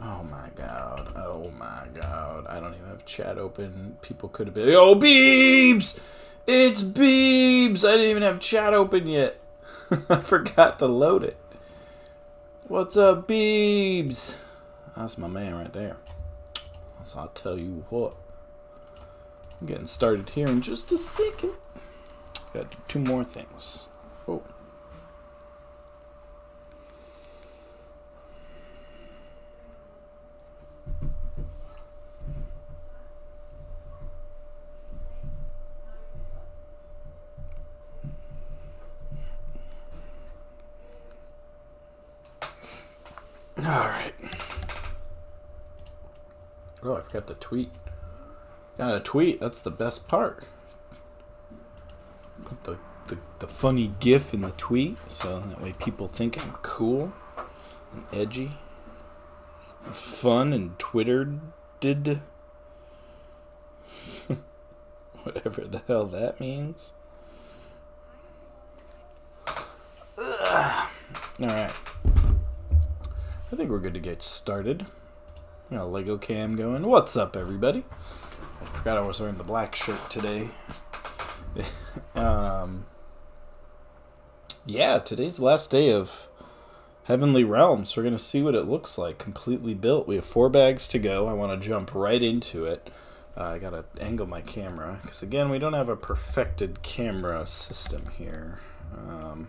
Oh my god. Oh my god. I don't even have chat open. People could have been. Oh, Beebs! It's Beebs! I didn't even have chat open yet. I forgot to load it. What's up, Beebs? That's my man right there. So I'll tell you what. I'm getting started here in just a second. Got two more things. Oh. Tweet. Got a tweet. That's the best part. Put the, the, the funny gif in the tweet so that way people think I'm cool and edgy and fun and Twittered whatever the hell that means. Ugh. All right. I think we're good to get started. Got a Lego cam going. What's up, everybody? I forgot I was wearing the black shirt today. um, yeah, today's the last day of Heavenly Realms. We're going to see what it looks like completely built. We have four bags to go. I want to jump right into it. Uh, I got to angle my camera because, again, we don't have a perfected camera system here. Um,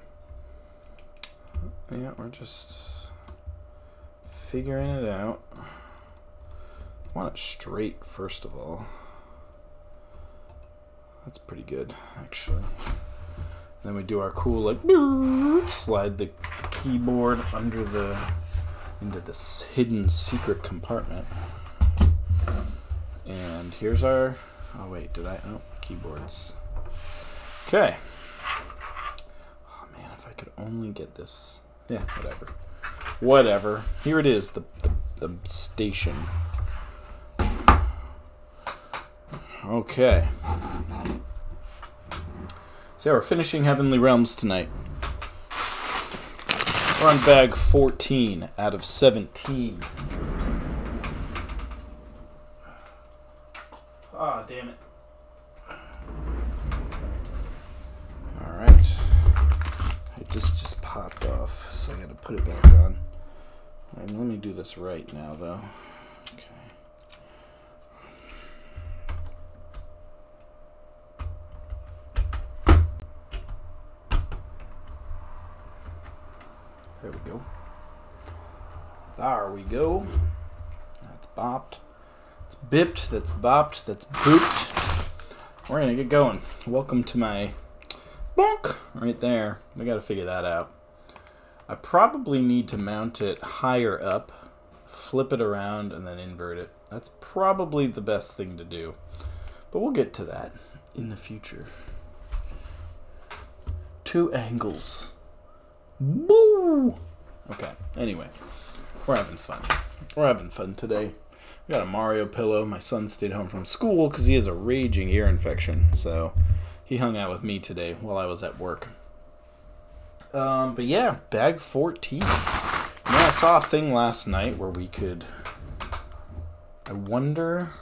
yeah, we're just figuring it out. Want it straight, first of all. That's pretty good, actually. Then we do our cool, like, slide the keyboard under the, into this hidden secret compartment. And here's our, oh wait, did I, oh, keyboards. Okay. Oh man, if I could only get this, yeah, whatever. Whatever. Here it is, the, the, the station. Okay. So we're finishing Heavenly Realms tonight. We're on bag 14 out of 17. Ah, oh, damn it. Alright. It just just popped off, so I gotta put it back on. Right, let me do this right now, though. Okay. There we go. There we go. That's bopped. That's bipped. That's bopped. That's booped. We're gonna get going. Welcome to my bonk right there. We gotta figure that out. I probably need to mount it higher up, flip it around, and then invert it. That's probably the best thing to do. But we'll get to that in the future. Two angles. Boo! Okay, anyway. We're having fun. We're having fun today. We got a Mario pillow. My son stayed home from school because he has a raging ear infection. So he hung out with me today while I was at work. Um, but yeah, bag 14. You know, I saw a thing last night where we could. I wonder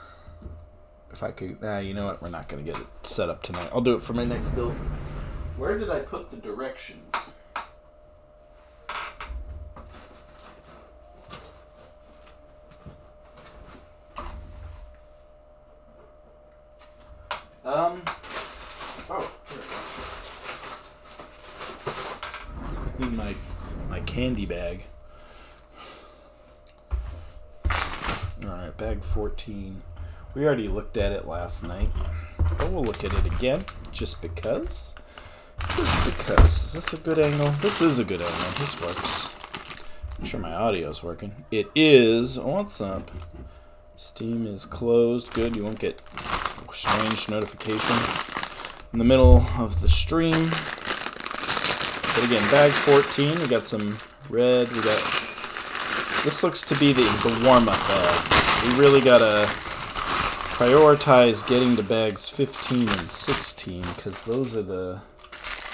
if I could. Ah, you know what? We're not going to get it set up tonight. I'll do it for my next build. Where did I put the directions? Um. Oh, here we go. My my candy bag. All right, bag 14. We already looked at it last night, but we'll look at it again just because. Just because. Is this a good angle? This is a good angle. This works. I'm sure my audio's working. It is. What's up? Steam is closed. Good. You won't get strange notification in the middle of the stream. But again, bag 14. We got some red. We got. This looks to be the, the warm-up bag. We really gotta prioritize getting to bags 15 and 16 because those are the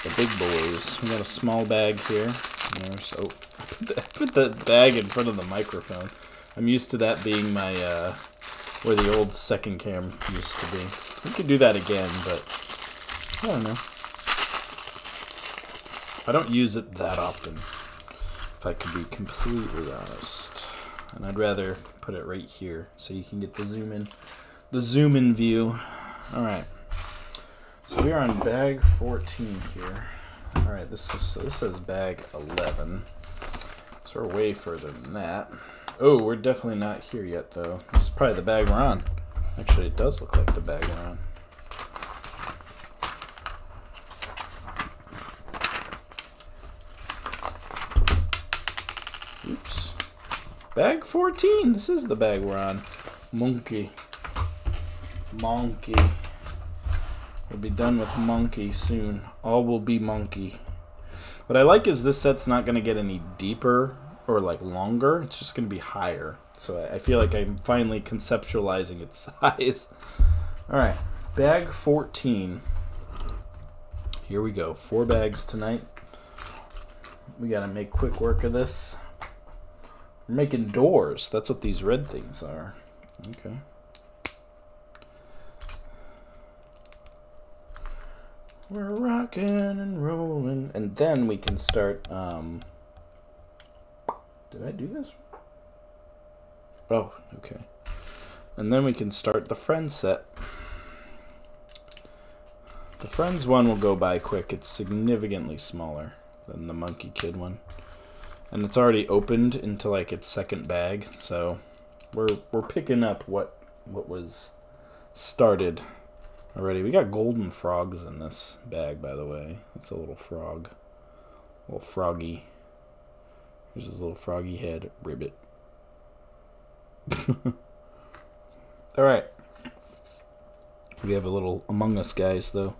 the big boys. We got a small bag here. There's, oh, put, the, put the bag in front of the microphone. I'm used to that being my uh, where the old second cam used to be. We could do that again, but I don't know. I don't use it that often, if I could be completely honest. And I'd rather put it right here so you can get the zoom in, the zoom in view. All right. So we are on bag 14 here. All right, this is so this says bag 11. So we're way further than that. Oh, we're definitely not here yet, though. This is probably the bag we're on. Actually, it does look like the bag we're on. Oops. Bag 14. This is the bag we're on. Monkey. Monkey. We'll be done with monkey soon. All will be monkey. What I like is this set's not going to get any deeper or like longer. It's just going to be higher. So I feel like I'm finally conceptualizing its size. All right, bag 14. Here we go. Four bags tonight. We got to make quick work of this. We're making doors. That's what these red things are. Okay. We're rocking and rolling. And then we can start. Um, did I do this? Oh, okay. And then we can start the friend set. The friends one will go by quick. It's significantly smaller than the monkey kid one. And it's already opened into like its second bag, so we're we're picking up what what was started already. We got golden frogs in this bag, by the way. It's a little frog. A little froggy. There's his little froggy head. Ribbit. Alright. We have a little Among Us guys, though.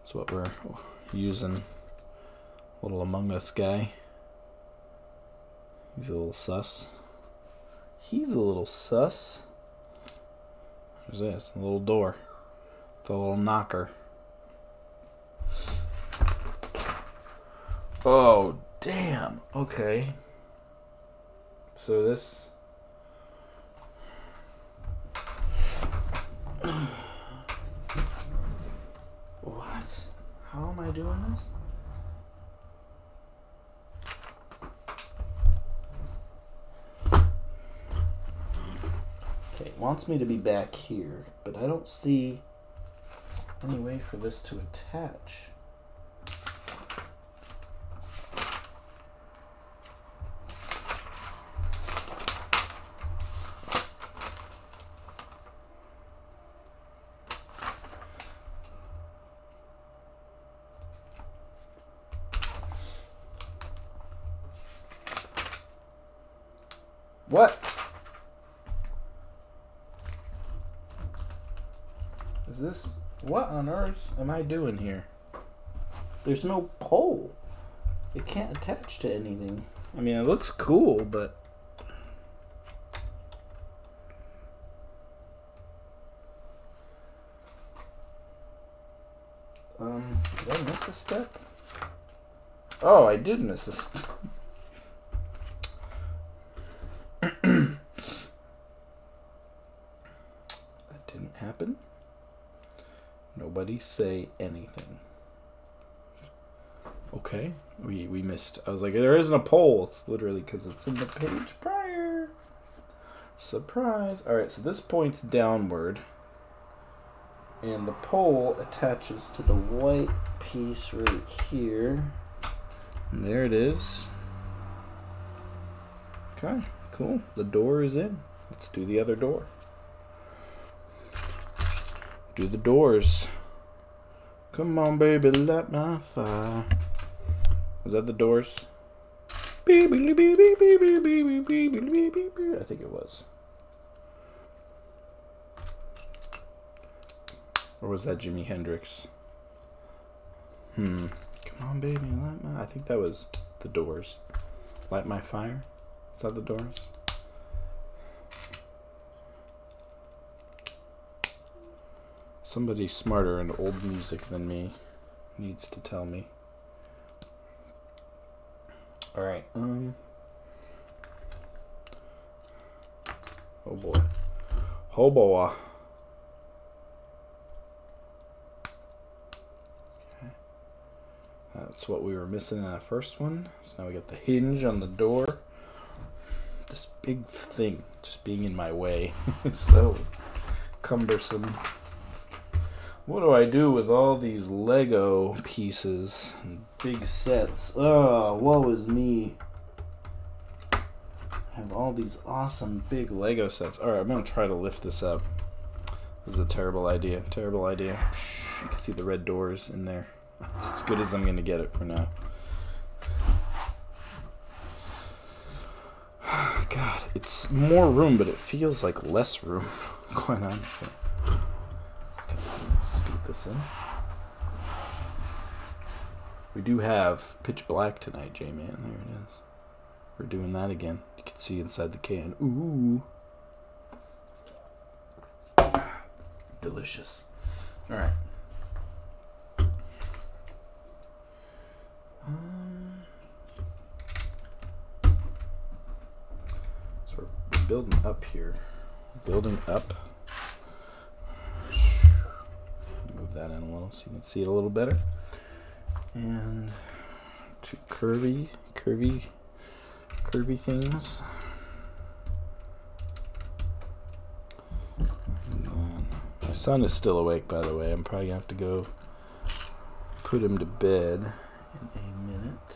That's what we're using. Little Among Us guy. He's a little sus. He's a little sus. There's this, a little door. The little knocker. Oh, damn. Okay. So this... what? How am I doing this? Okay, it wants me to be back here, but I don't see any way for this to attach. What? Is this what on earth am I doing here? There's no pole. It can't attach to anything. I mean, it looks cool, but um, did I miss a step? Oh, I did miss a step. happen. Nobody say anything. Okay, we we missed. I was like, there isn't a poll. It's literally because it's in the page prior. Surprise! All right, so this points downward, and the pole attaches to the white piece right here. And there it is. Okay, cool. The door is in. Let's do the other door. Do the doors. Come on, baby, light my fire. Was that the doors? I think it was. Or was that Jimi Hendrix? Hmm. Come on, baby, light my... I think that was the doors. Light my fire? Is that the doors? Somebody smarter in old music than me needs to tell me. Alright, um... Oh boy. Oh. That's what we were missing in that first one. So now we got the hinge on the door. This big thing just being in my way so cumbersome. What do I do with all these Lego pieces and big sets? Oh, woe is me. I have all these awesome big Lego sets. Alright, I'm going to try to lift this up. This is a terrible idea. Terrible idea. You can see the red doors in there. That's as good as I'm going to get it for now. God, it's more room, but it feels like less room, quite honestly. We do have pitch black tonight, J-Man. There it is. We're doing that again. You can see inside the can. Ooh. Delicious. All right. Um, so we're building up here. Building up. That in a little so you can see it a little better. And two curvy, curvy, curvy things. My son is still awake, by the way. I'm probably gonna have to go put him to bed in a minute.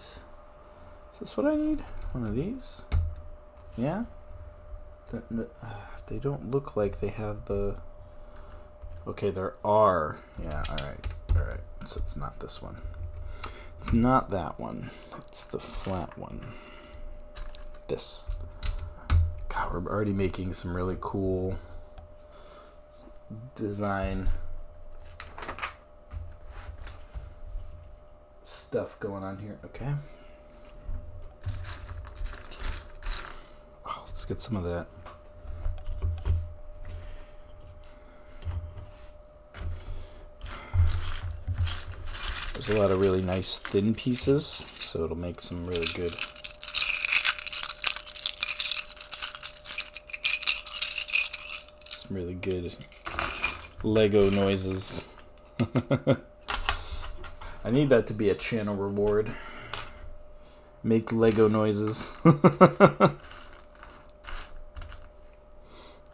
Is this what I need? One of these? Yeah? Uh, they don't look like they have the... Okay, there are. Yeah, alright. Alright, so it's not this one. It's not that one. It's the flat one. This. God, we're already making some really cool design stuff going on here. Okay. Oh, let's get some of that. There's a lot of really nice thin pieces, so it'll make some really good some really good Lego noises. I need that to be a channel reward. Make Lego noises. that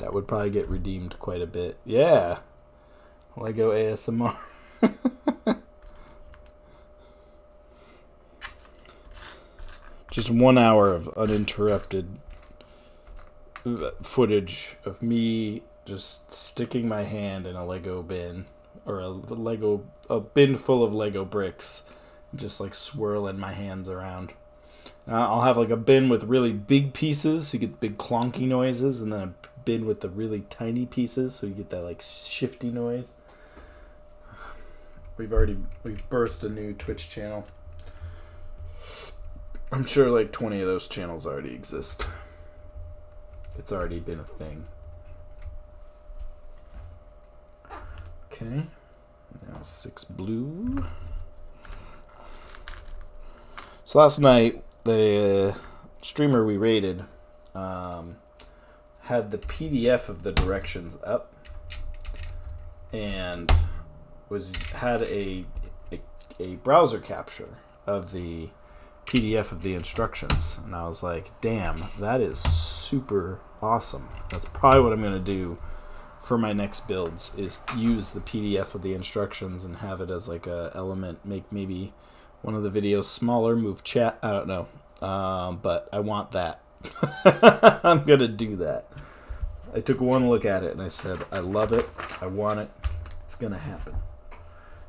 would probably get redeemed quite a bit. Yeah. Lego ASMR. Just one hour of uninterrupted footage of me just sticking my hand in a Lego bin or a Lego a bin full of Lego bricks, just like swirling my hands around. I'll have like a bin with really big pieces, so you get big clonky noises, and then a bin with the really tiny pieces, so you get that like shifty noise. We've already we've burst a new Twitch channel. I'm sure like 20 of those channels already exist. It's already been a thing. Okay. Now six blue. So last night, the uh, streamer we rated um, had the PDF of the directions up and was had a, a, a browser capture of the PDF of the instructions, and I was like, "Damn, that is super awesome." That's probably what I'm gonna do for my next builds is use the PDF of the instructions and have it as like a element. Make maybe one of the videos smaller, move chat. I don't know, um, but I want that. I'm gonna do that. I took one look at it and I said, I love it. I want it. It's gonna happen.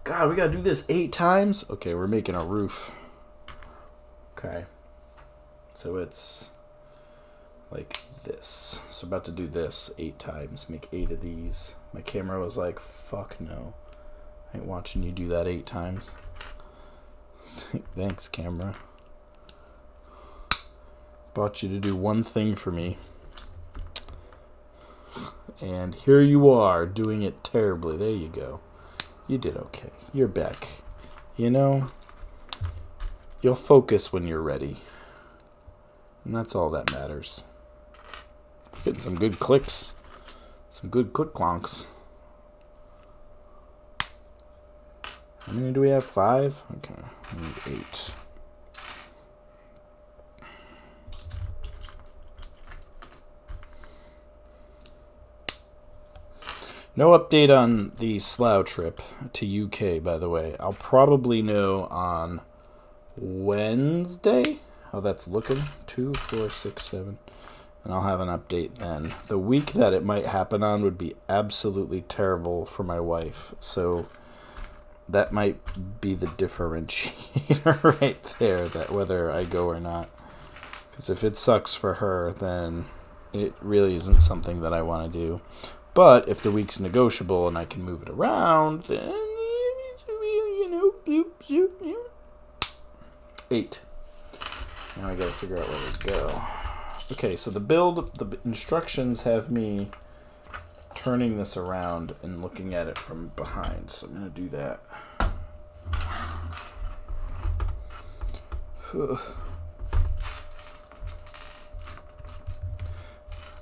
God, we gotta do this eight times. Okay, we're making a roof. Okay, so it's like this. So about to do this eight times, make eight of these. My camera was like, fuck no. I ain't watching you do that eight times. Thanks, camera. Bought you to do one thing for me. And here you are, doing it terribly. There you go. You did okay. You're back. You know, you'll focus when you're ready. And that's all that matters. Getting some good clicks. Some good click clonks. How many do we have? Five? Okay. We need eight. No update on the Slough trip to UK, by the way. I'll probably know on Wednesday how that's looking. Two, four, six, seven and I'll have an update then. The week that it might happen on would be absolutely terrible for my wife, so that might be the differentiator right there, that whether I go or not. Because if it sucks for her, then it really isn't something that I want to do. But if the week's negotiable and I can move it around, then you know, eight. Now I gotta figure out where to go. Okay, so the build, the instructions have me turning this around and looking at it from behind. So I'm to do that.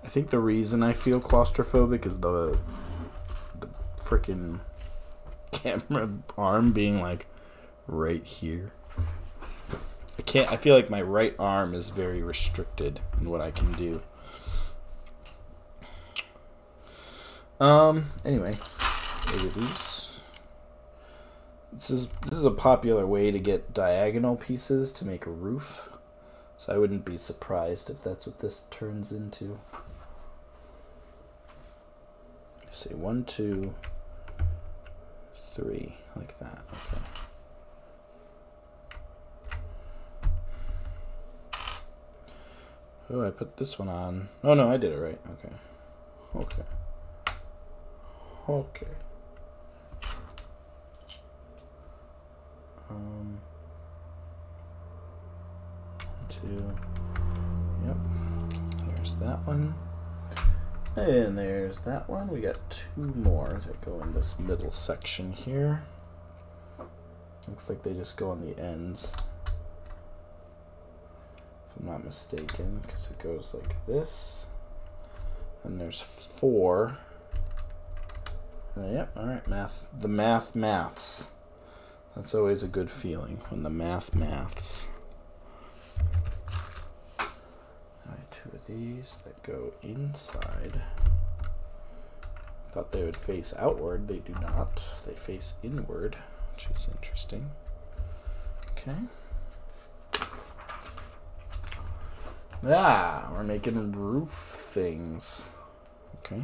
I think the reason I feel claustrophobic is the the freaking camera arm being like right here. I can't. I feel like my right arm is very restricted in what I can do. Um. Anyway, these. This is this is a popular way to get diagonal pieces to make a roof, so I wouldn't be surprised if that's what this turns into. Say one, two, three, like that. Okay. Oh, I put this one on. Oh, no, I did it right. Okay. Okay. Okay. Um, two. Yep. There's that one. And there's that one. We got two more that go in this middle section here. Looks like they just go on the ends. I'm not mistaken, because it goes like this. And there's four. Yep, alright, math. The math maths. That's always a good feeling when the math maths. Alright, two of these that go inside. Thought they would face outward. They do not. They face inward, which is interesting. Okay. Ah, we're making roof things. Okay.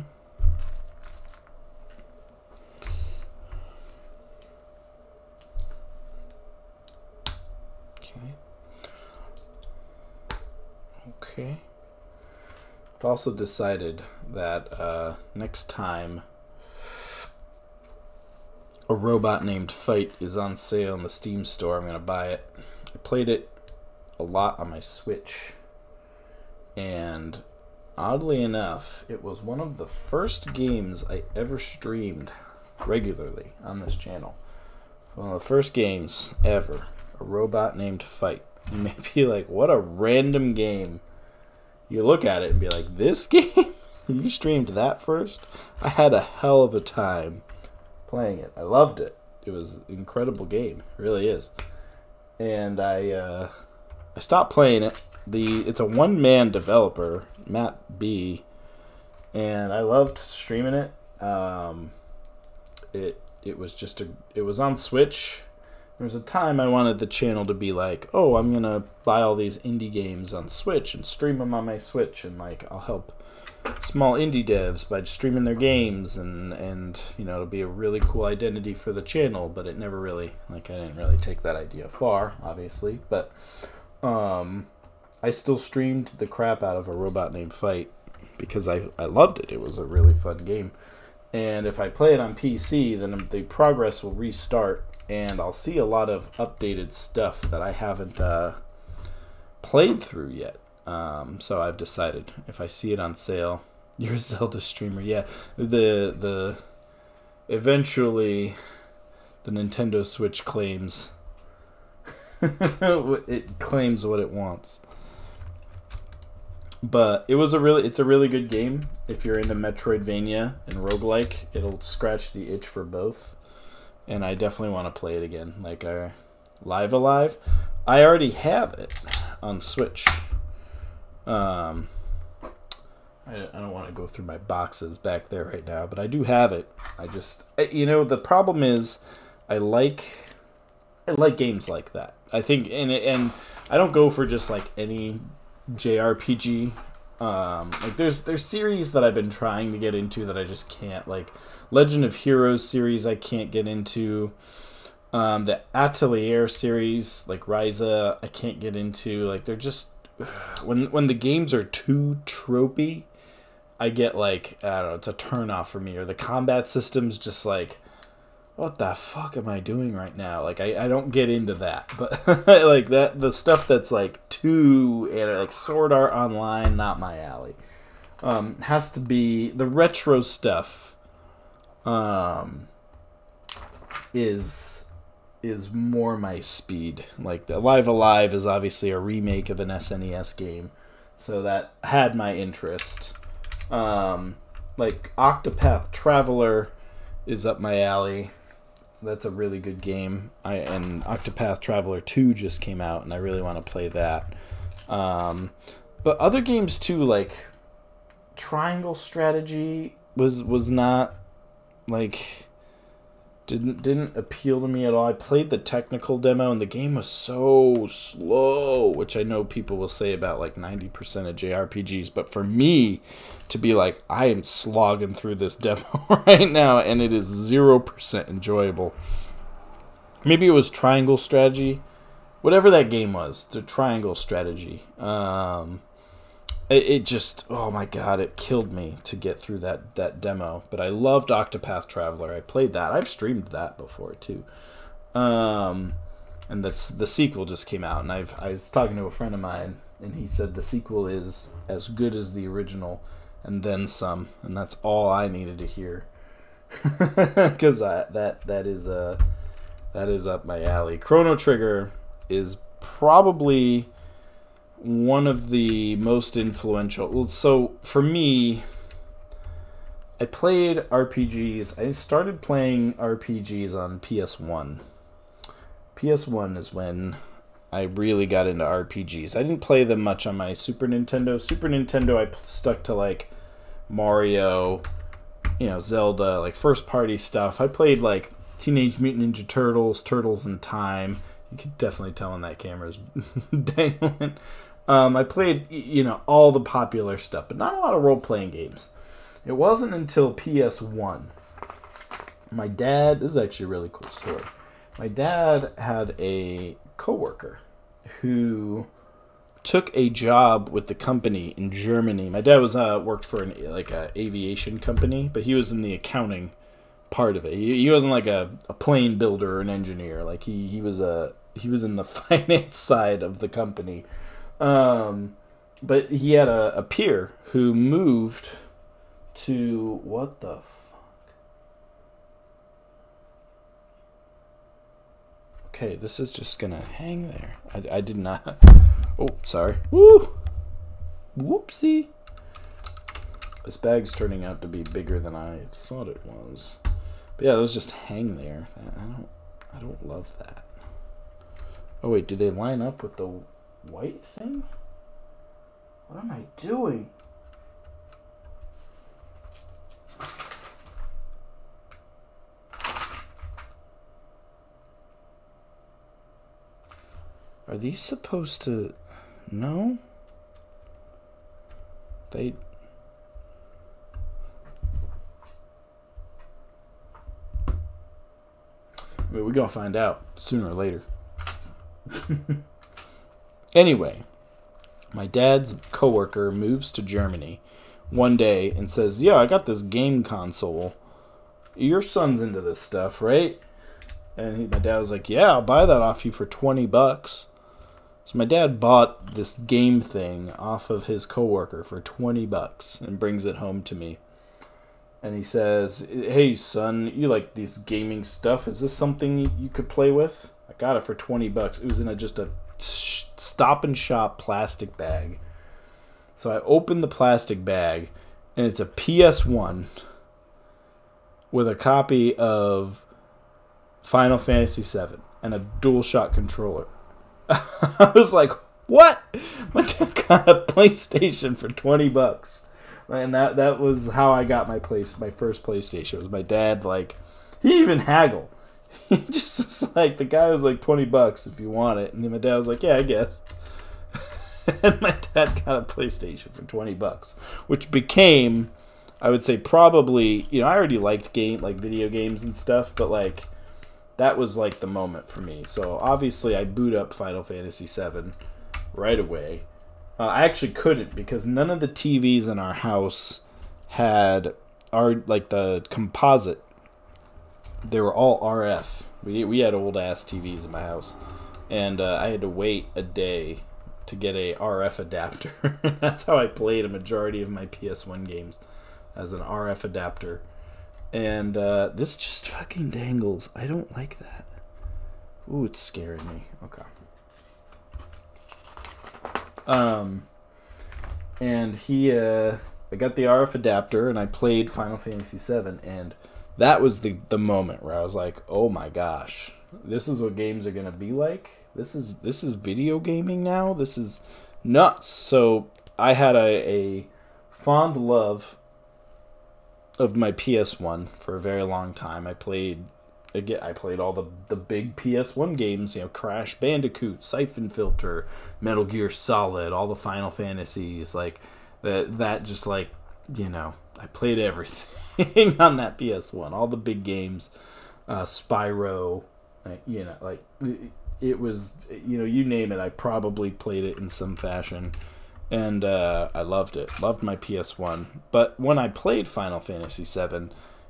Okay. Okay. I've also decided that uh, next time a robot named Fight is on sale in the Steam store, I'm going to buy it. I played it a lot on my Switch and oddly enough, it was one of the first games I ever streamed regularly on this channel. One of the first games ever. A robot named Fight. You may be like, what a random game. You look at it and be like, this game? you streamed that first? I had a hell of a time playing it. I loved it. It was an incredible game. It really is. And I uh, I stopped playing it the it's a one man developer, Matt B, and I loved streaming it. Um, it it was just a it was on Switch. There was a time I wanted the channel to be like, oh, I'm gonna buy all these indie games on Switch and stream them on my Switch, and like I'll help small indie devs by streaming their games, and and you know it'll be a really cool identity for the channel. But it never really like I didn't really take that idea far, obviously. But um, I still streamed the crap out of a robot named Fight because I, I loved it. It was a really fun game. And if I play it on PC, then the progress will restart and I'll see a lot of updated stuff that I haven't uh, played through yet. Um, so I've decided if I see it on sale, you're a Zelda streamer. Yeah, the the eventually the Nintendo Switch claims it claims what it wants. But it was a really it's a really good game if you're into Metroidvania and roguelike. It'll scratch the itch for both, and I definitely want to play it again. Like uh, Live A Live I already have it on Switch. Um, I, I don't want to go through my boxes back there right now, but I do have it. I just, you know, the problem is, I like, I like games like that. I think, and and I don't go for just like any JRPG. Um, like there's there's series that I've been trying to get into that I just can't. Like Legend of Heroes series, I can't get into. Um, the Atelier series, like Ryza, I can't get into. Like they're just when when the games are too tropey, I get like I don't know, it's a turn off for me. Or the combat system's just like, what the fuck am I doing right now? Like I, I don't get into that. But like that the stuff that's like too and like Sword Art Online, not my alley. Um, has to be the retro stuff. Um, is is more my speed. Like the Live A Live is obviously a remake of an SNES game, so that had my interest. Um, like Octopath Traveler is up my alley. That's a really good game. I and Octopath Traveler 2 just came out and I really want to play that. Um, but other games too like Triangle Strategy was was not like didn't didn't appeal to me at all. I played the technical demo and the game was so slow, which I know people will say about like 90% of JRPGs, but for me to be like I am slogging through this demo right now and it is 0% enjoyable. Maybe it was Triangle Strategy, whatever that game was, the Triangle Strategy. Um it, it just oh my god it killed me to get through that that demo. But i loved octopath traveler. I played that. I've streamed that before too. Um and that's the sequel just came out and i've i was talking to a friend of mine and he said the sequel is as good as the original and then some. And that's all i needed to hear. Because that that is uh that is up my alley. Chrono trigger is probably one of the most influential. So for me, I played RPGs. I started playing RPGs on PS1. PS1 is when I really got into RPGs. I didn't play them much on my Super Nintendo. Super Nintendo, I stuck to like Mario, you know, Zelda, like first party stuff. I played like Teenage Mutant Ninja Turtles, Turtles in Time. You can definitely tell when that camera's dangling. Um, I played, you know, all the popular stuff, but not a lot of role playing games. It wasn't until PS1. My dad, this is actually a really cool story. My dad had a coworker who took a job with the company in Germany. My dad was uh, worked for an like a aviation company, but he was in the accounting part of it. He, he wasn't like a, a plane builder or an engineer. Like he, he was a he was in the finance side of the company. Um, but he had a, a peer who moved to what the fuck? Okay, this is just gonna hang there. I, I did not. Oh, sorry. Woo! Whoopsie. This bag's turning out to be bigger than I thought it was. But yeah, those just hang there. I don't I don't love that. Oh wait, do they line up with the white thing? What am I doing? Are these supposed to... No? They... I mean, we're gonna find out sooner or later. Anyway, my dad's coworker moves to Germany one day and says, "Yeah, I got this game console. Your son's into this stuff, right?" And he, my dad was like, "Yeah, I'll buy that off you for twenty bucks." So my dad bought this game thing off of his coworker for twenty bucks and brings it home to me. And he says, "Hey, son, you like this gaming stuff? Is this something you could play with?" I got it for twenty bucks. It was in a, just a Stop and Shop plastic bag. So I open the plastic bag, and it's a PS1 with a copy of Final Fantasy VII and a DualShock controller. I was like, "What?" My dad got a PlayStation for twenty bucks, and that that was how I got my place. My first PlayStation it was my dad. Like, he even haggled. He just was like the guy was like twenty bucks if you want it, and then my dad was like, "Yeah, I guess." and my dad got a PlayStation for twenty bucks, which became, I would say, probably you know I already liked game like video games and stuff, but like that was like the moment for me. So obviously I boot up Final Fantasy VII right away. Uh, I actually couldn't because none of the TVs in our house had our like the composite. They were all RF. We we had old ass TVs in my house, and uh, I had to wait a day to get a RF adapter. That's how I played a majority of my PS1 games as an RF adapter. And uh, this just fucking dangles. I don't like that. Ooh, it's scaring me. Okay. Um, and he, uh, I got the RF adapter and I played Final Fantasy VII, and that was the the moment where I was like, oh my gosh, this is what games are gonna be like. This is this is video gaming now. This is nuts. So I had a, a fond love of my PS1 for a very long time. I played again I played all the the big PS1 games, you know, Crash Bandicoot, Siphon Filter, Metal Gear Solid, all the Final Fantasies, like that that just like, you know, I played everything on that PS1, all the big games, uh Spyro, you know, like it was you know, you name it, I probably played it in some fashion and uh, I loved it. Loved my PS1. But when I played Final Fantasy VII,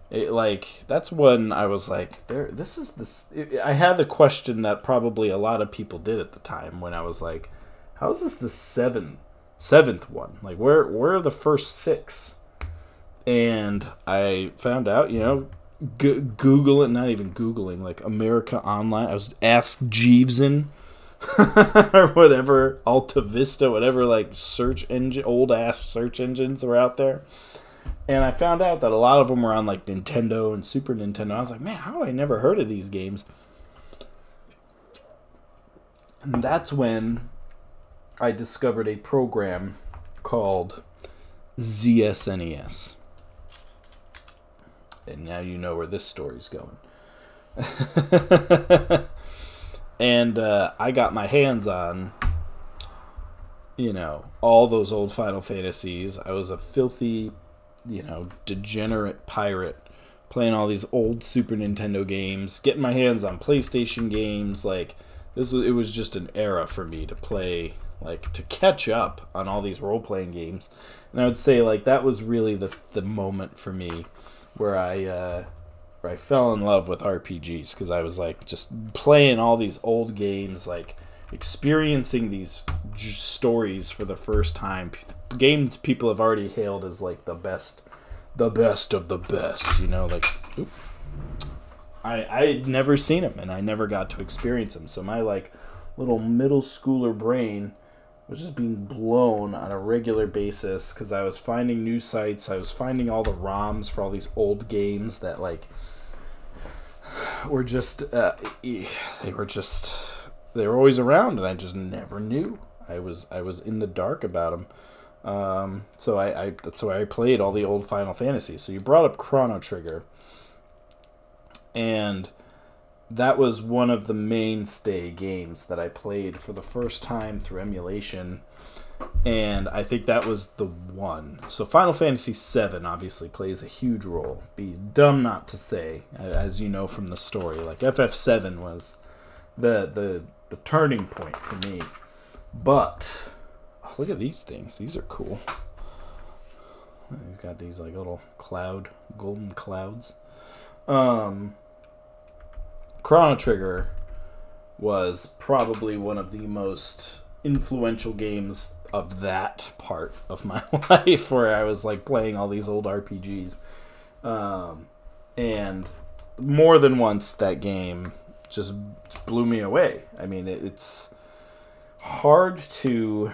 it, like that's when I was like, "There, this is this." It, I had the question that probably a lot of people did at the time when I was like, "How is this the seventh seventh one? Like, where where are the first six? And I found out, you know, g- Google it, not even googling, like America Online. I was asked Jeeveson or whatever Alta Vista, whatever like search engine, old ass search engines were out there. And I found out that a lot of them were on like Nintendo and Super Nintendo. I was like, man, how I never heard of these games? And that's when I discovered a program called ZSNES. And now you know where this story's going. and uh, I got my hands on, you know, all those old Final Fantasies. I was a filthy, you know, degenerate pirate playing all these old Super Nintendo games, getting my hands on PlayStation games. Like this, was, it was just an era for me to play, like to catch up on all these role playing games. And I would say like that was really the the moment for me where I. Uh, where I fell in love with RPGs because I was like just playing all these old games, like experiencing these j- stories for the first time. Games people have already hailed as like the best, the best of the best. You know, like oop, I I'd never seen them and I never got to experience them. So my like little middle schooler brain was just being blown on a regular basis because I was finding new sites. I was finding all the ROMs for all these old games that like were just uh, they were just they were always around, and I just never knew. I was I was in the dark about them. Um, so I, I that's why I played all the old Final Fantasies. So you brought up Chrono Trigger, and that was one of the mainstay games that I played for the first time through emulation and I think that was the one. So Final Fantasy VII obviously plays a huge role. Be dumb not to say, as you know from the story. Like FF7 was the the the turning point for me. But oh, look at these things. These are cool. He's got these like little cloud, golden clouds. Um, Chrono Trigger was probably one of the most influential games of that part of my life where I was like playing all these old RPGs. Um, and more than once that game just blew me away. I mean, it, it's hard to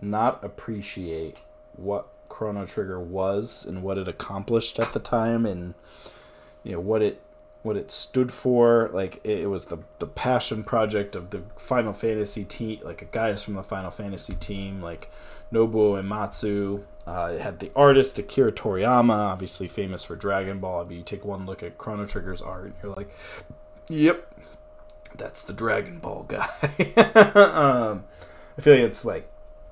not appreciate what Chrono Trigger was and what it accomplished at the time and you know what it what it stood for. Like it, it was the the passion project of the Final Fantasy team like guys from the Final Fantasy team like Nobuo Uematsu uh, it had the artist Akira Toriyama obviously famous for Dragon Ball. I mean, you take one look at Chrono Trigger's art and you're like yep that's the Dragon Ball guy. Um, I feel like it's like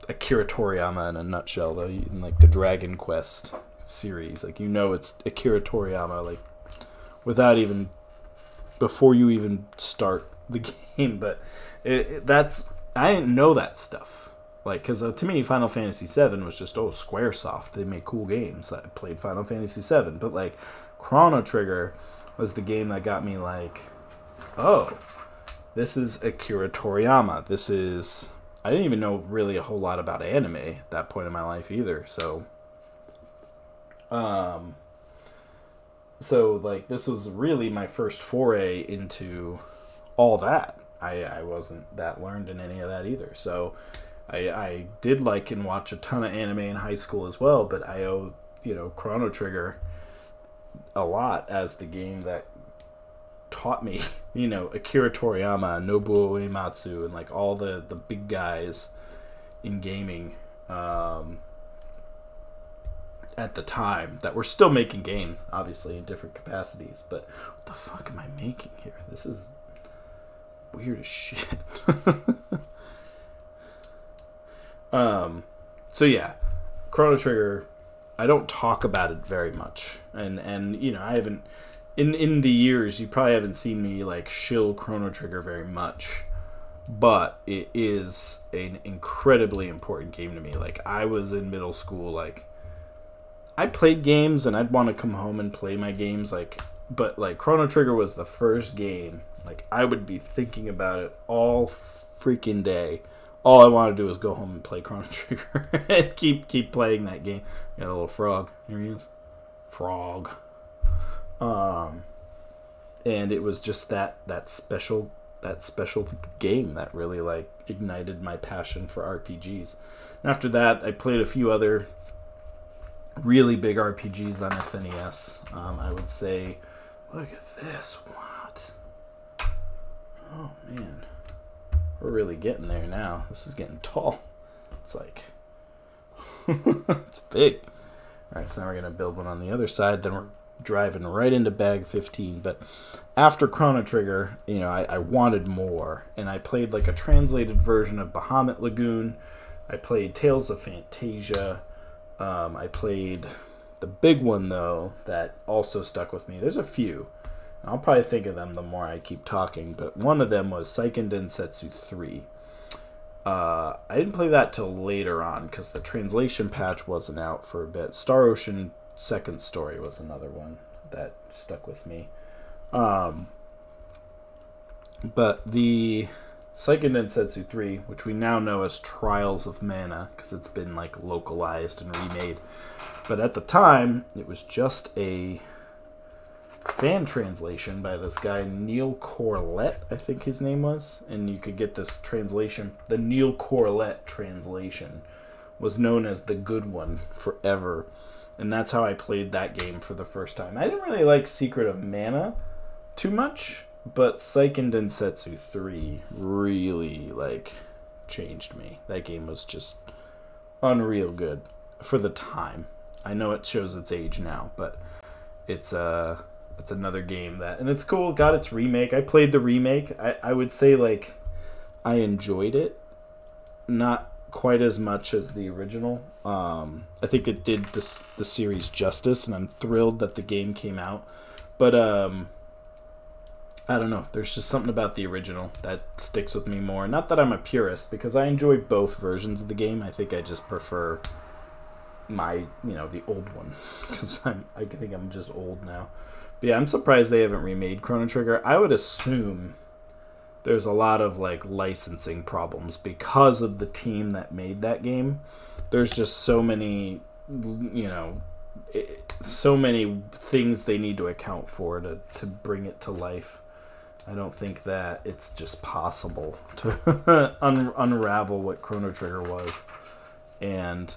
Akira Toriyama in a nutshell, though. In like the Dragon Quest series, like you know it's Akira Toriyama, like without even before you even start the game. But it, it, that's I didn't know that stuff. Like, because uh, to me, Final Fantasy VII was just oh, SquareSoft. They make cool games. I played Final Fantasy VII, but like Chrono Trigger was the game that got me like, oh, this is Akira Toriyama. This is I didn't even know really a whole lot about anime at that point in my life either. So, um, so like this was really my first foray into all that. I I wasn't that learned in any of that either. So, I I did like and watch a ton of anime in high school as well. But I owe you know Chrono Trigger a lot as the game that taught me, you know, Akira Toriyama, Nobuo Uematsu, and like all the the big guys in gaming um, at the time that were still making games, obviously in different capacities. But what the fuck am I making here? This is weird as shit. um, so yeah, Chrono Trigger. I don't talk about it very much, and and you know I haven't in in the years you probably haven't seen me like shill Chrono Trigger very much, but it is an incredibly important game to me. Like I was in middle school, like I played games and I'd want to come home and play my games, like but like Chrono Trigger was the first game. Like I would be thinking about it all freaking day. All I want to do is go home and play Chrono Trigger and keep keep playing that game. Got a little frog. Here he is. Frog. Um, and it was just that that special that special game that really like ignited my passion for RPGs. And after that, I played a few other really big RPGs on SNES. Um, I would say, look at this. What? Oh man, we're really getting there now. This is getting tall. It's like it's big. All right, so now we're gonna build one on the other side. Then we're driving right into bag 15. But after Chrono Trigger, you know, I, I wanted more. And I played like a translated version of Bahamut Lagoon. I played Tales of Phantasia. Um, I played the big one, though, that also stuck with me. There's a few. I'll probably think of them the more I keep talking, but one of them was Seiken Densetsu 3. Uh, I didn't play that till later on because the translation patch wasn't out for a bit. Star Ocean Second Story was another one that stuck with me. Um, but the Seiken Densetsu 3, which we now know as Trials of Mana, because it's been like localized and remade. But at the time, it was just a fan translation by this guy Neil Corlett, I think his name was, and you could get this translation. The Neil Corlett translation was known as the good one forever and that's how I played that game for the first time. I didn't really like Secret of Mana too much, but Seiken Densetsu 3 really like changed me. That game was just unreal good for the time. I know it shows its age now, but it's uh it's another game that and it's cool, got its remake. I played the remake. I, I would say like I enjoyed it. Not quite as much as the original. Um, I think it did this the series justice, and I'm thrilled that the game came out. But um, I don't know. There's just something about the original that sticks with me more. Not that I'm a purist, because I enjoy both versions of the game. I think I just prefer my, you know, the old one, because I'm I think I'm just old now. But yeah, I'm surprised they haven't remade Chrono Trigger. I would assume there's a lot of like licensing problems because of the team that made that game. There's just so many, you know, so many things they need to account for to, to bring it to life. I don't think that it's just possible to un- unravel what Chrono Trigger was. and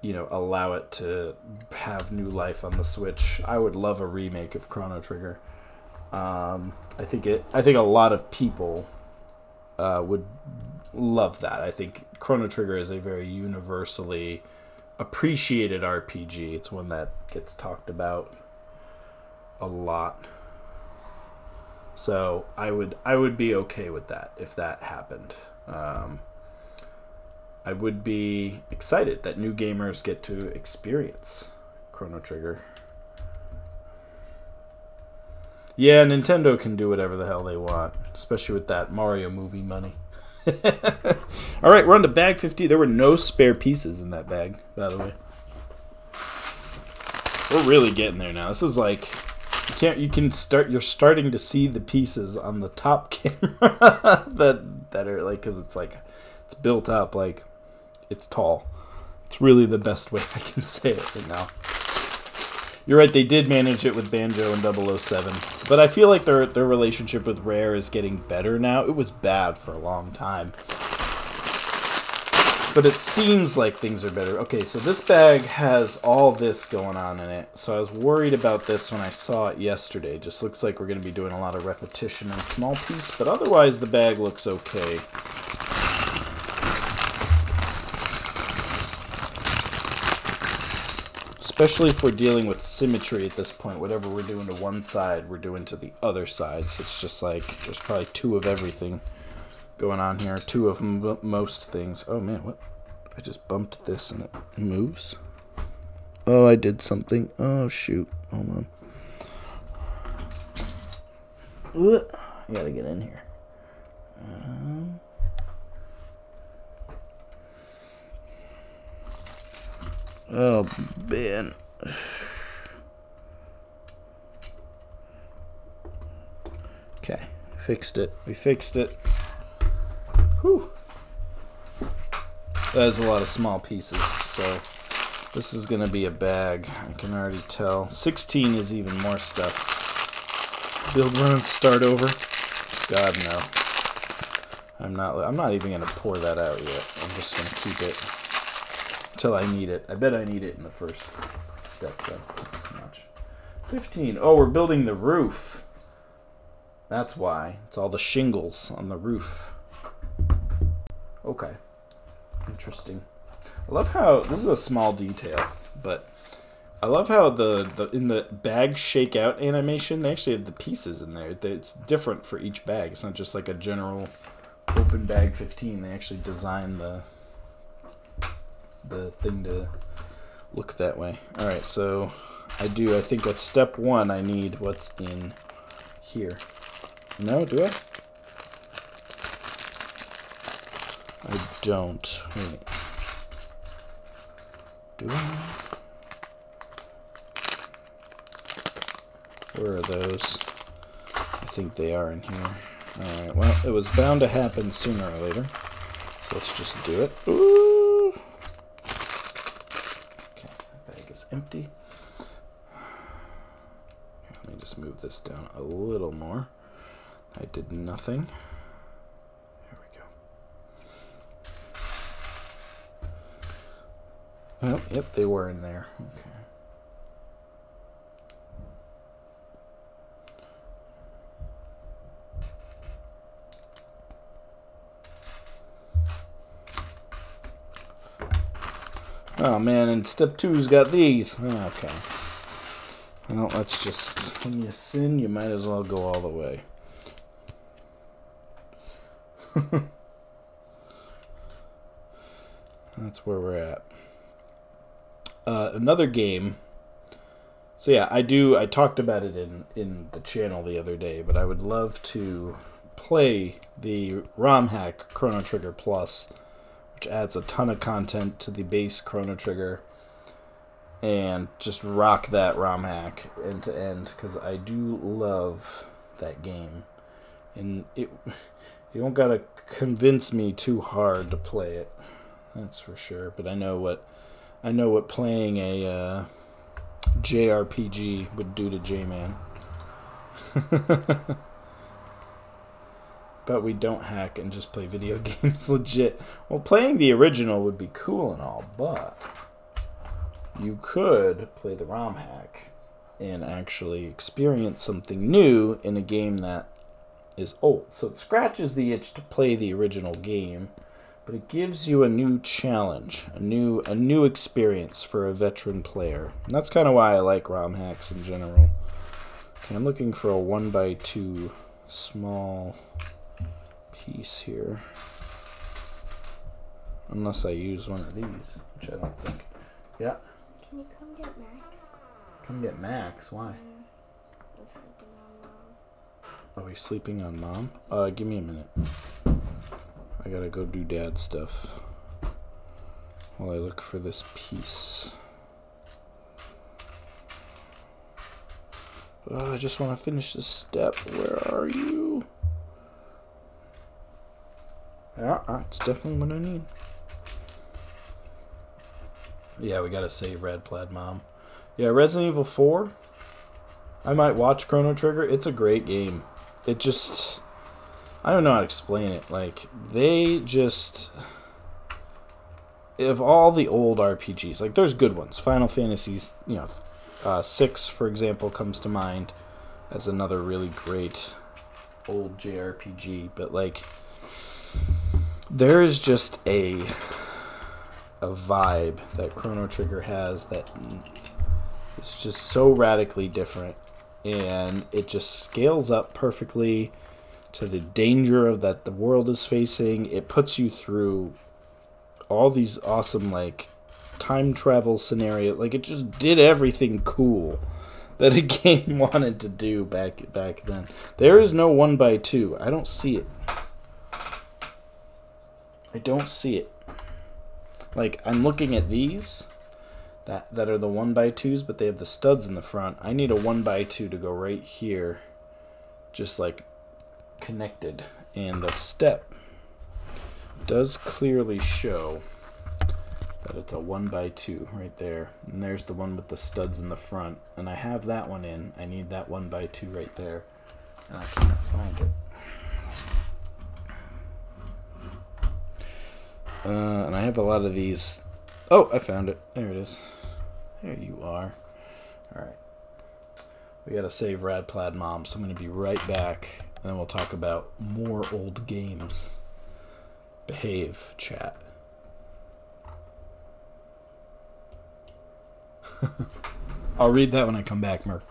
you know allow it to have new life on the Switch. I would love a remake of Chrono Trigger. Um, I think it. I think a lot of people uh, would love that. I think Chrono Trigger is a very universally appreciated RPG. It's one that gets talked about a lot. So I would I would be okay with that if that happened. Um, I would be excited that new gamers get to experience Chrono Trigger. Yeah, Nintendo can do whatever the hell they want, especially with that Mario movie money. All right, we're on to bag 50. There were no spare pieces in that bag, by the way. We're really getting there now. This is like you can't you can start you're starting to see the pieces on the top camera that that are like cuz it's like it's built up like it's tall. It's really the best way I can say it right now. You're right, they did manage it with Banjo and 007. But I feel like their their relationship with Rare is getting better now. It was bad for a long time. But it seems like things are better. Okay, so this bag has all this going on in it. So I was worried about this when I saw it yesterday. Just looks like we're going to be doing a lot of repetition and small piece. But otherwise, the bag looks okay. Especially if we're dealing with symmetry at this point. Whatever we're doing to one side, we're doing to the other side. So it's just like, there's probably two of everything going on here. Two of most things. Oh man, what? I just bumped this and it moves. Oh, I did something. Oh shoot. Hold on. I gotta get in here. Um, oh man. Okay, fixed it. We fixed it. Whew. That is a lot of small pieces, so this is going to be a bag. I can already tell. 16 is even more stuff. Build run, start over. God, no. I'm not, I'm not even going to pour that out yet. I'm just going to keep it until I need it. I bet I need it in the first step, though. That's much. 15. Oh, we're building the roof. That's why. It's all the shingles on the roof. Okay. Interesting. I love how this is a small detail, but I love how the, the in the bag shake out animation they actually have the pieces in there. It's different for each bag. It's not just like a general open bag 15. They actually design the the thing to look that way. All right, so I do. I think at step one, I need what's in here. No, do I? I don't. Wait. Do I? Where are those? I think they are in here. Alright, well, it was bound to happen sooner or later. So let's just do it. Ooh! Okay, that bag is empty. Let me just move this down a little more. I did nothing. Oh, yep, they were in there. Okay. Oh man, and step two's got these. Okay. Well, let's just, when you sin, you might as well go all the way. That's where we're at uh, another game. So yeah, I do. I talked about it in in the channel the other day, but I would love to play the ROM hack Chrono Trigger Plus, which adds a ton of content to the base Chrono Trigger, and just rock that ROM hack end to end because I do love that game, and it you don't gotta convince me too hard to play it. That's for sure. But I know what I know what playing a uh, JRPG would do to J-Man. but we don't hack and just play video games legit. Well, playing the original would be cool and all, but you could play the ROM hack and actually experience something new in a game that is old. So it scratches the itch to play the original game, but it gives you a new challenge, a new a new experience for a veteran player. And that's kind of why I like ROM hacks in general. Okay, I'm looking for a one by two small piece here. Unless I use one of these, which I don't think. Yeah. Can you come get Max? Come get Max. Why? He's sleeping on mom. Are we sleeping on mom? Uh, give me a minute. I gotta go do dad stuff. While I look for this piece. Uh, I just want to finish this step. Where are you? Yeah, that's definitely what I need. Yeah, we gotta save Rad Plaid Mom. Yeah, Resident Evil 4. I might watch Chrono Trigger. It's a great game. It just. I don't know how to explain it. Like, they just. Of all the old RPGs, like, there's good ones. Final Fantasies, you know, uh, 6, for example, comes to mind as another really great old JRPG. But, like, there is just a a vibe that Chrono Trigger has that is just so radically different and it just scales up perfectly to the danger of that the world is facing. It puts you through all these awesome like time travel scenario. Like it just did everything cool that a game wanted to do back back then. There is no one by two. I don't see it. I don't see it. Like I'm looking at these that that are the one by twos, but they have the studs in the front. I need a one by two to go right here, just like connected, and the step does clearly show that it's a one by two right there. And there's the one with the studs in the front, and I have that one in. I need that one by two right there, and I can't find it. Uh, and I have a lot of these. Oh, I found it. There it is. There you are. Alright. We gotta save Rad Plaid Mom, so I'm gonna be right back. And then we'll talk about more old games. Behave, chat. I'll read that when I come back, Merc.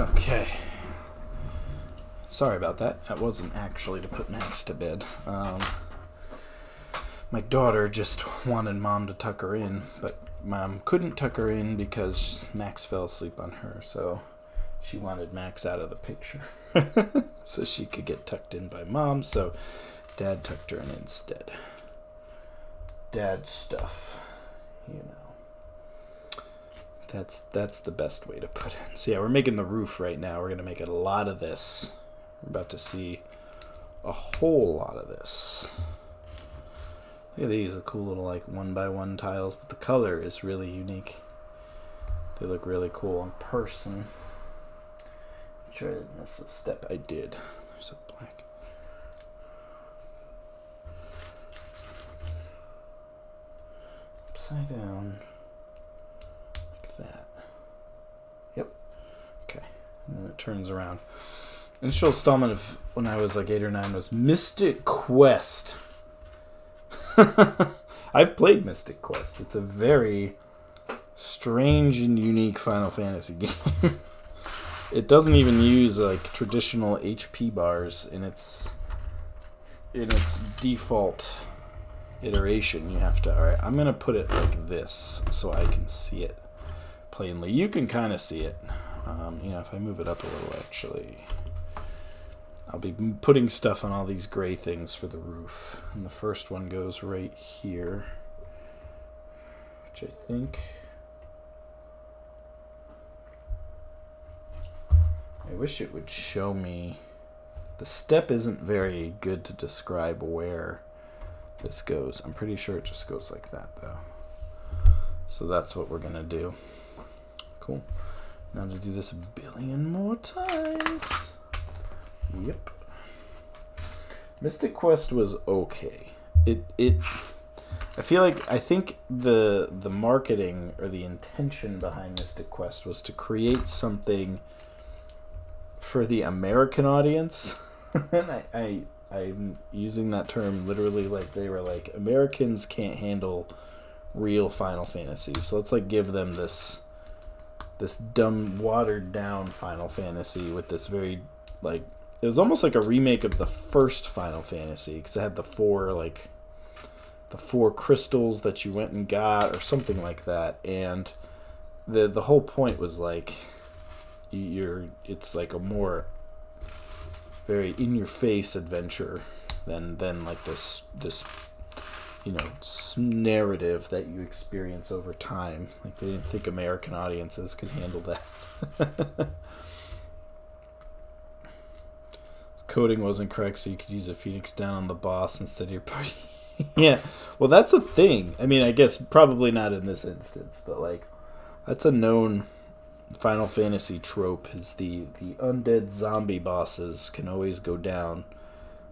Okay. Sorry about that. That wasn't actually to put Max to bed. Um, my daughter just wanted mom to tuck her in, but mom couldn't tuck her in because Max fell asleep on her, so she wanted Max out of the picture so she could get tucked in by mom, so dad tucked her in instead. dad stuff, you know. That's that's the best way to put it. So yeah, we're making the roof right now. We're gonna make a lot of this. We're about to see a whole lot of this. Look at these, the cool little like one by one tiles, but the color is really unique. They look really cool in person. I'm sure I didn't miss a step. I did. There's a black. Upside down. Like that. Yep. Okay. And it turns around. Initial installment of when I was like eight or nine was Mystic Quest. I've played Mystic Quest. It's a very strange and unique Final Fantasy game. it doesn't even use like traditional HP bars in its in its default iteration. You have to. All right, I'm gonna put it like this so I can see it plainly. You can kind of see it. Um, you know, if I move it up a little, actually. I'll be putting stuff on all these gray things for the roof. And the first one goes right here, which I think... I wish it would show me... The step isn't very good to describe where this goes. I'm pretty sure it just goes like that, though. So that's what we're going to do. Cool. Now to do this a billion more times. Yep. Mystic Quest was okay. It it I feel like I think the the marketing or the intention behind Mystic Quest was to create something for the American audience. and I, I I'm using that term literally like they were like Americans can't handle real Final Fantasy. So let's like give them this this dumb watered down Final Fantasy with this very like it was almost like a remake of the first Final Fantasy because it had the four like the four crystals that you went and got or something like that, and the the whole point was like you're it's like a more very in your face adventure than than like this this you know narrative that you experience over time like they didn't think american audiences could handle that coding wasn't correct, so you could use a Phoenix down on the boss instead of your party. yeah, well, that's a thing. I mean, I guess probably not in this instance, but like, that's a known Final Fantasy trope. Is the the undead zombie bosses can always go down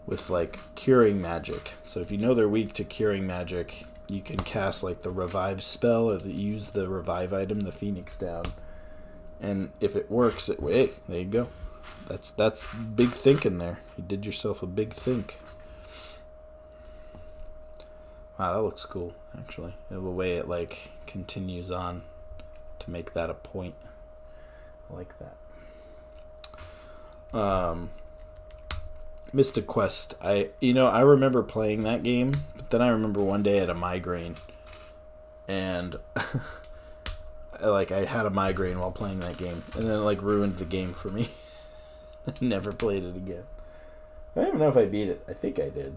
with like curing magic. So if you know they're weak to curing magic, you can cast like the revive spell or the, use the revive item, the Phoenix down, and if it works, it hey, there you go. That's that's big thinking there. You did yourself a big think. Wow, that looks cool, actually. The way it like continues on to make that a point. I like that. Um Mystic Quest. I you know, I remember playing that game, but then I remember one day I had a migraine and like I had a migraine while playing that game and then it like ruined the game for me. Never played it again. I don't even know if I beat it. I think I did.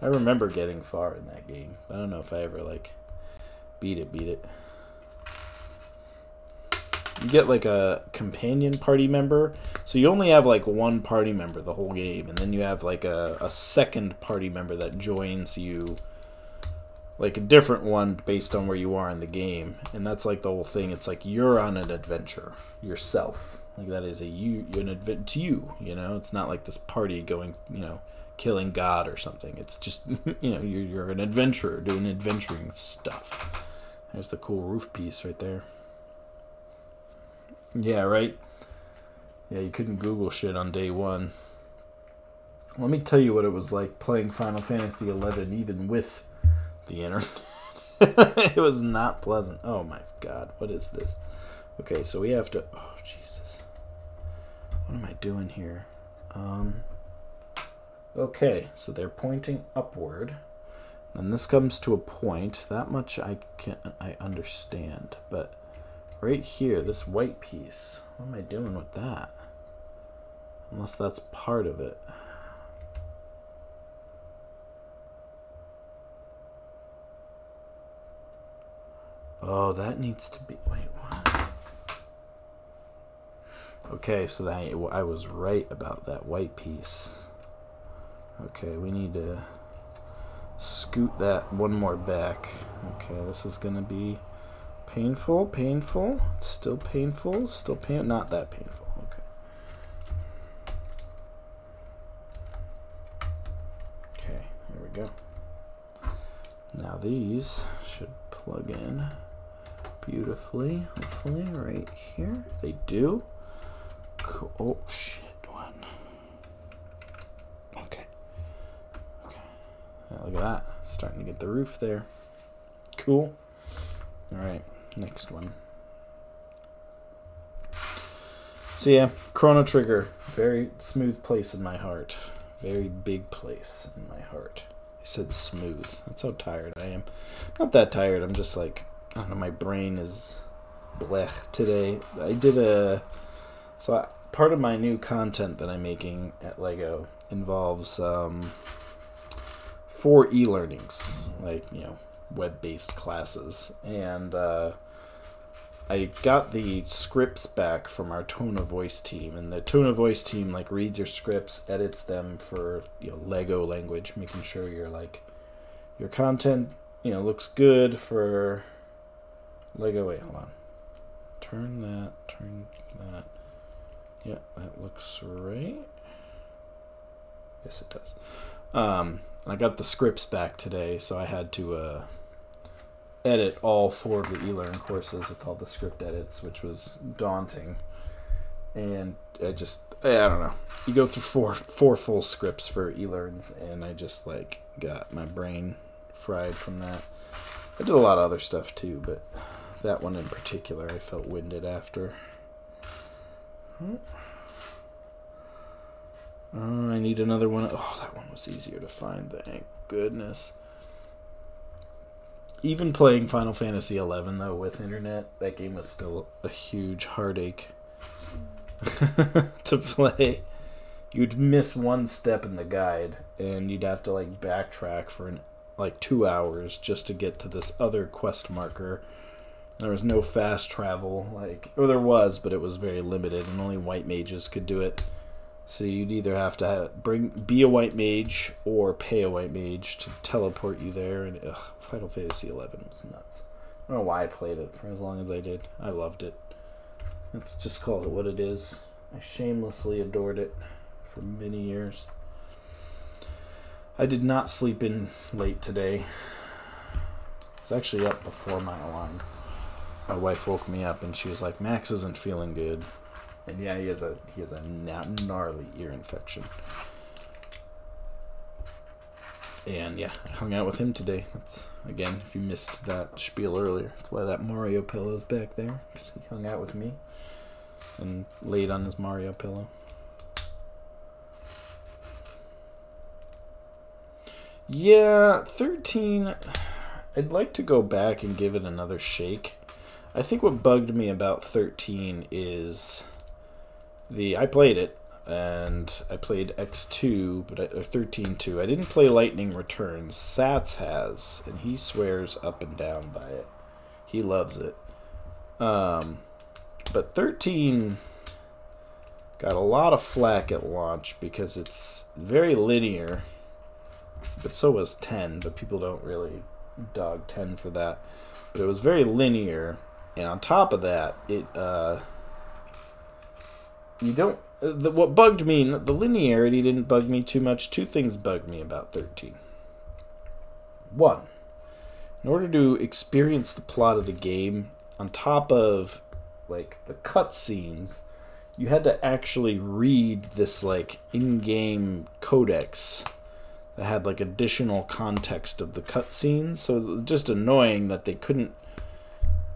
I remember getting far in that game. I don't know if I ever like beat it, beat it. You get like a companion party member. So you only have like one party member the whole game, and then you have like a, a second party member that joins you like a different one based on where you are in the game. And that's like the whole thing. It's like you're on an adventure yourself. Like that is a you an event to you. You know, it's not like this party going. You know, killing God or something. It's just you know you're you're an adventurer doing adventuring stuff. There's the cool roof piece right there. Yeah, right. Yeah, you couldn't Google shit on day one. Let me tell you what it was like playing Final Fantasy XI, even with the internet. it was not pleasant. Oh my god, what is this? Okay, so we have to. Oh, Jesus. What am I doing here? Um. Okay, so they're pointing upward. And this comes to a point. That much I can I understand. But right here, this white piece. What am I doing with that? Unless that's part of it. Oh, that needs to be. Wait, what? Okay, so that I was right about that white piece. Okay, we need to scoot that one more back. Okay, this is gonna be painful, painful. still painful, still pain. Not that painful. Okay. Okay, here we go. Now these should plug in beautifully, hopefully, right here. They do. Cool. Oh, shit, one. Okay. Okay. Yeah, look at that. Starting to get the roof there. Cool. All right, next one. So yeah, Chrono Trigger, very smooth place in my heart. Very big place in my heart. I said smooth. That's how tired I am. Not that tired. I'm just like, I don't know, my brain is blech today. I did a. So I, part of my new content that I'm making at LEGO involves um, four e learnings, like, you know, web based classes. And uh, I got the scripts back from our tone of voice team, and the tone of voice team like reads your scripts, edits them for you know Lego language, making sure your like your content you know looks good for Lego. Wait, hold on. Turn that. Turn that. Yeah, that looks right. Yes, it does. Um, I got the scripts back today, so I had to uh, edit all four of the e-learn courses with all the script edits, which was daunting. And I just, I don't know. You go through four four full scripts for e-learns, and I just like got my brain fried from that. I did a lot of other stuff too, but that one in particular, I felt winded after. Oh, I need another one. Oh, that one was easier to find. Thank goodness even playing Final Fantasy XI though with internet, that game was still a huge heartache to play. You'd miss one step in the guide, and you'd have to like backtrack for an, like two hours just to get to this other quest marker. There was no fast travel, like or there was, but it was very limited, and only white mages could do it. So you'd either have to have, bring be a white mage or pay a white mage to teleport you there, and ugh, Final Fantasy XI was nuts. I don't know why I played it for as long as I did. I loved it. Let's just call it what it is. I shamelessly adored it for many years. I did not sleep in late today. I was actually up before my alarm. My wife woke me up and she was like, "Max isn't feeling good." And yeah, he has a he has a gnarly ear infection. And yeah, I hung out with him today. That's again, if you missed that spiel earlier, that's why that Mario pillow is back there. Cause he hung out with me and laid on his Mario pillow. Yeah, 13. I'd like to go back and give it another shake. I think what bugged me about 13 is the I played it and I played X2, but I, or 13.2. I didn't play Lightning Returns. Sats has, and he swears up and down by it. He loves it. Um, but 13 got a lot of flack at launch because it's very linear, but so was 10, but people don't really dog 10 for that. But it was very linear, and on top of that, it, uh, you don't uh, the, what bugged me the linearity didn't bug me too much. Two things bugged me about 13 one in order to experience the plot of the game on top of like the cutscenes you had to actually read this like in-game codex that had like additional context of the cutscenes. So just annoying that they couldn't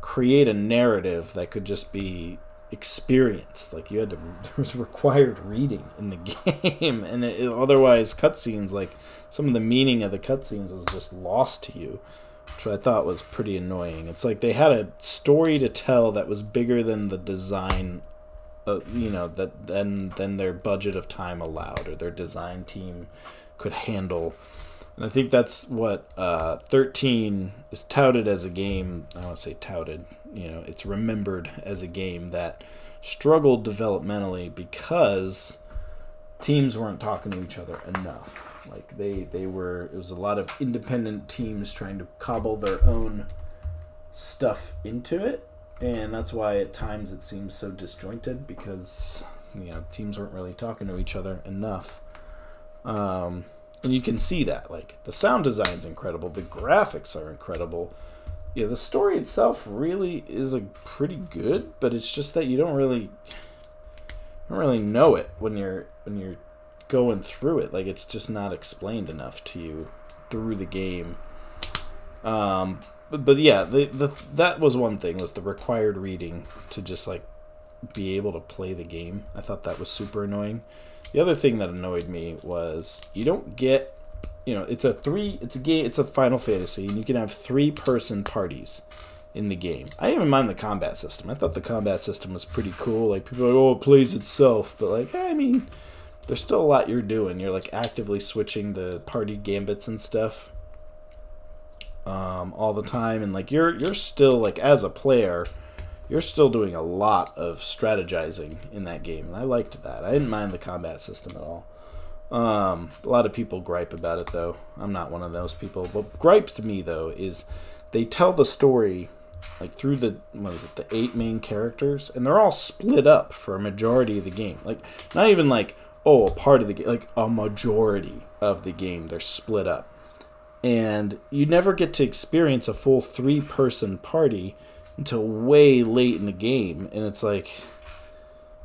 create a narrative that could just be experience. Like you had to, there was required reading in the game, and it, it, otherwise cutscenes, like some of the meaning of the cutscenes was just lost to you, which I thought was pretty annoying. It's like they had a story to tell that was bigger than the design, uh, you know, that then than their budget of time allowed or their design team could handle. And I think that's what uh, 13 is touted as a game. I want to say touted. You know, it's remembered as a game that struggled developmentally because teams weren't talking to each other enough. Like they they were it was a lot of independent teams trying to cobble their own stuff into it, and that's why at times it seems so disjointed because you know teams weren't really talking to each other enough. Um, and you can see that like the sound design's incredible, the graphics are incredible. Yeah, the story itself really is a pretty good, but it's just that you don't really you don't really know it when you're when you're going through it. Like it's just not explained enough to you through the game. Um, but, but yeah, the, the that was one thing was the required reading to just like be able to play the game. I thought that was super annoying. The other thing that annoyed me was you don't get, you know, it's a three, it's a game, it's a Final Fantasy, and you can have three person parties in the game. I didn't even mind the combat system. I thought the combat system was pretty cool. Like people are like, oh, it plays itself, but like, I mean, there's still a lot you're doing. You're like actively switching the party gambits and stuff um, all the time, and like you're you're still like as a player, you're still doing a lot of strategizing in that game, and I liked that. I didn't mind the combat system at all. Um, a lot of people gripe about it though. I'm not one of those people. What griped me though is they tell the story like through the what is it the eight main characters and they're all split up for a majority of the game like not even like oh a part of the game like a majority of the game they're split up and you never get to experience a full three person party until way late in the game and it's like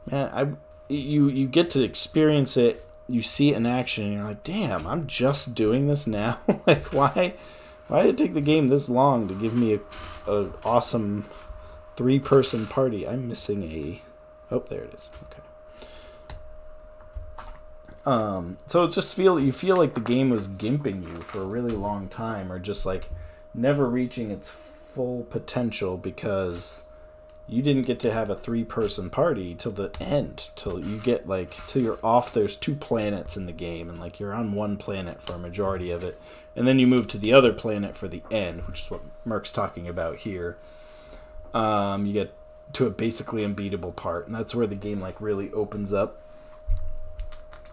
man i you you get to experience it you see it in action and you're like damn i'm just doing this now? Like why why did it take the game this long to give me a, a awesome three person party? I'm missing a oh there it is. Okay. Um, so it's just feel you feel like the game was gimping you for a really long time, or just like never reaching its full potential because you didn't get to have a three person party till the end till you get like till you're off there's two planets in the game and like you're on one planet for a majority of it and then you move to the other planet for the end which is what merc's talking about here. Um, you get to a basically unbeatable part and that's where the game like really opens up.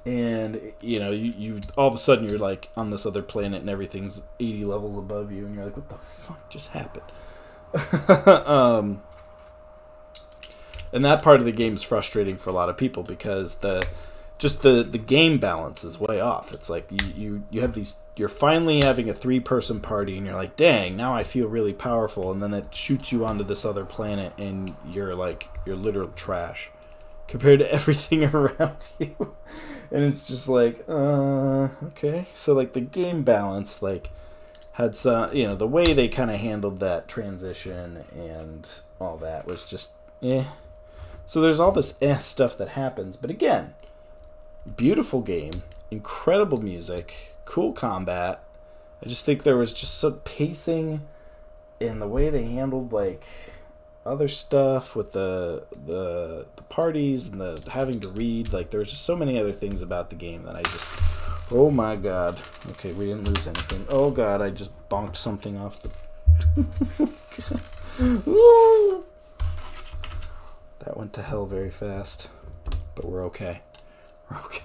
And you know you, you all of a sudden you're like on this other planet and everything's 80 levels above you and you're like what the fuck just happened? Um, and that part of the game is frustrating for a lot of people because the just the the game balance is way off. It's like you you, you have these you're finally having a three person party and you're like dang now i feel really powerful. And then it shoots you onto this other planet and you're like you're literal trash compared to everything around you. And it's just like uh okay. So like the game balance like had some you know the way they kind of handled that transition and all that was just eh so there's all this eh stuff that happens but again beautiful game incredible music cool combat. I just think there was just some pacing in the way they handled like other stuff with the the the parties and the having to read like there's just so many other things about the game that I just oh my god. Okay we didn't lose anything. Oh god I just bonked something off the that went to hell very fast but we're okay. We're okay.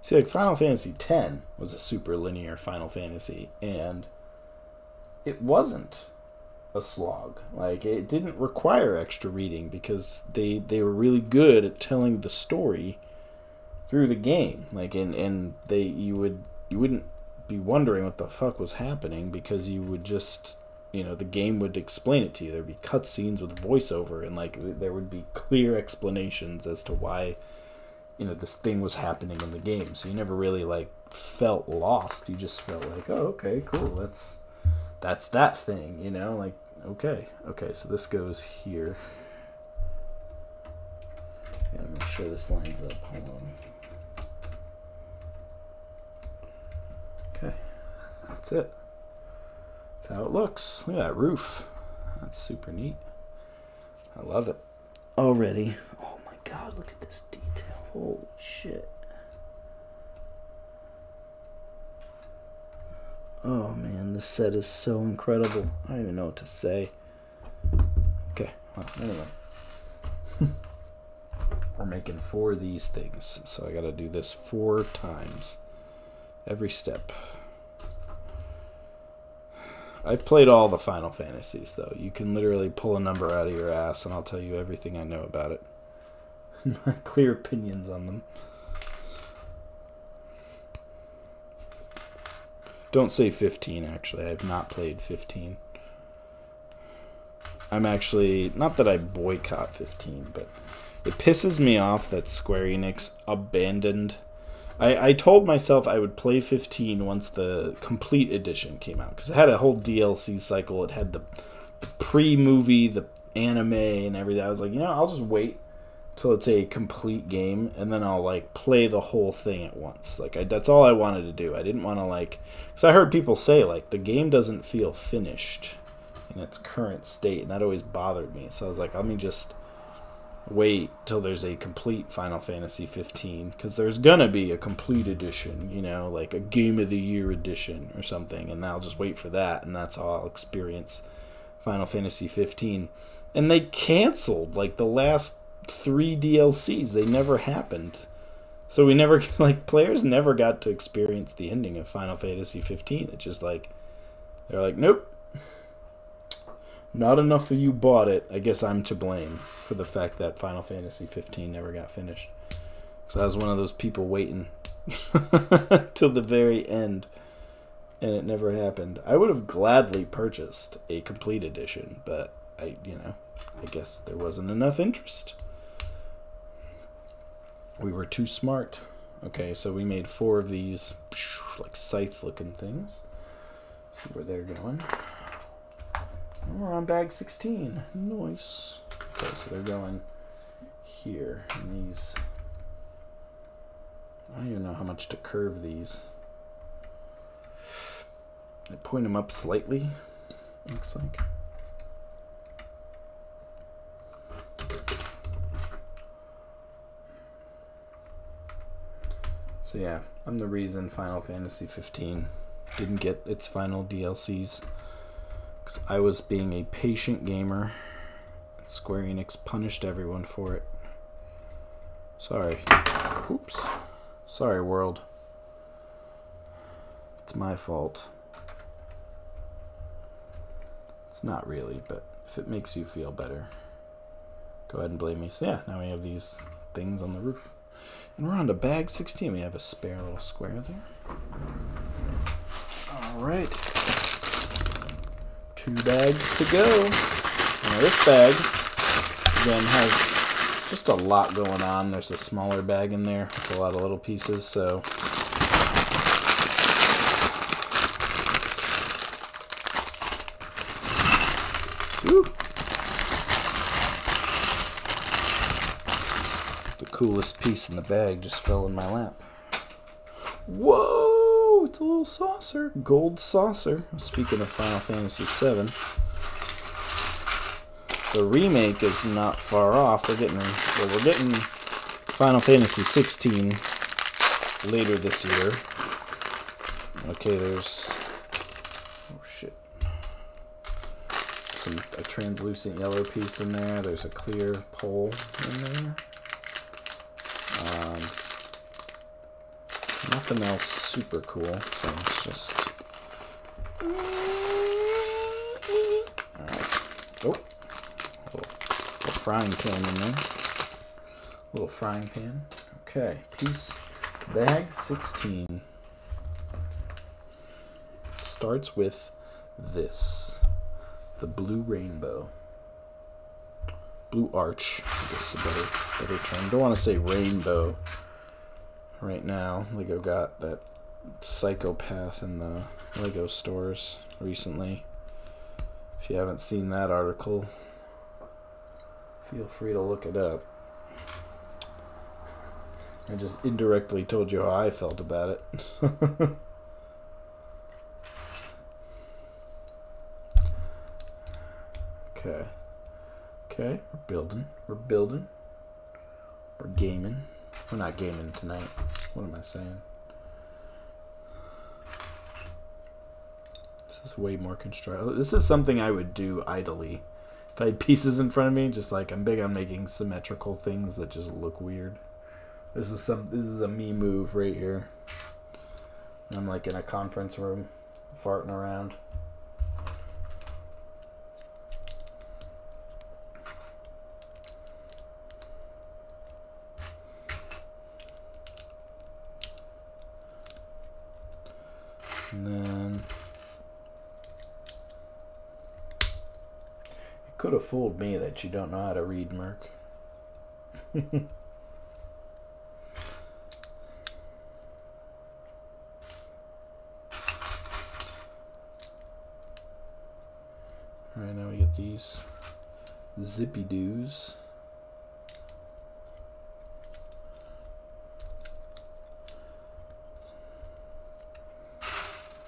See, like Final Fantasy X was a super linear Final Fantasy, and it wasn't a slog. Like it didn't require extra reading because they they were really good at telling the story through the game. Like and and they you would you wouldn't be wondering what the fuck was happening because you would just you know the game would explain it to you. There'd be cutscenes with voiceover and like there would be clear explanations as to why you know this thing was happening in the game. So you never really like felt lost. You just felt like oh okay cool. That's that's that thing you know? Like okay okay so this goes here. Gotta make sure this lines up. Hold on that's it that's how it looks look at that roof that's super neat I love it. Already. Oh my god, look at this detail. Holy shit. Oh man, this set is so incredible. I don't even know what to say. Okay, well, anyway. We're making four of these things, so I gotta do this four times. Every step. I've played all the Final Fantasies, though. You can literally pull a number out of your ass, and I'll tell you everything I know about it. My clear opinions on them. Don't say 15, actually. I have not played 15. I'm actually, not that I boycott 15, but it pisses me off that Square Enix abandoned. I, I told myself I would play 15 once the complete edition came out, because it had a whole DLC cycle. It had the, the pre movie, the anime, and everything. I was like, you know, I'll just wait till it's a complete game and then I'll like play the whole thing at once. Like I, that's all I wanted to do. I didn't want to like cuz I heard people say like the game doesn't feel finished in its current state and that always bothered me. So I was like let me just wait till there's a complete Final Fantasy 15 cuz there's to be a complete edition, you know, like a game of the year edition or something and I'll just wait for that and that's how I'll experience Final Fantasy 15. And they canceled like the last three DLCs. They never happened. So we never like players never got to experience the ending of Final Fantasy 15. It's just like they're like, nope. Not enough of you bought it. I guess I'm to blame for the fact that Final Fantasy 15 never got finished. Because I was one of those people waiting till the very end, and it never happened. I would have gladly purchased a complete edition, but I, you know, I guess there wasn't enough interest. We were too smart. Okay, so we made four of these like scythe looking things. See where they're going. We're on bag 16. Nice. Okay, so they're going here. And these. I don't even know how much to curve these. I point them up slightly, looks like. So yeah, I'm the reason Final Fantasy 15 didn't get its final DLCs. Because I was being a patient gamer. Square Enix punished everyone for it. Sorry. Oops. Sorry, world. It's my fault. It's not really, but if it makes you feel better, go ahead and blame me. So yeah, now we have these things on the roof. And we're on to bag 16. We have a spare little square there. All right. Two bags to go. Now this bag, again, has just a lot going on. There's a smaller bag in there with a lot of little pieces, so... Woo. coolest piece in the bag just fell in my lap. Whoa! A little saucer. Gold saucer. Speaking of Final Fantasy VII. The remake is not far off. We're getting well, we're getting Final Fantasy 16 later this year. Okay, there's oh shit. Some a translucent yellow piece in there. There's a clear pole in there. Um, nothing else super cool, so it's just. Alright. Oh. A little, little frying pan in there. A Little frying pan. Okay. Piece bag 16 starts with this the blue rainbow blue arch. I guess a better better term. Don't want to say rainbow right now. Lego got that psychopath in the Lego stores recently. If you haven't seen that article, feel free to look it up. I just indirectly told you how I felt about it. okay. Okay, we're building. We're building. We're gaming. We're not gaming tonight. What am I saying? This is way more constructive. This is something I would do idly. If I had pieces in front of me, just like I'm big on making symmetrical things that just look weird. This is some this is a me move right here. I'm like in a conference room farting around. And then could have fooled me that you don't know how to read Merc. Alright, now we get these zippy doos.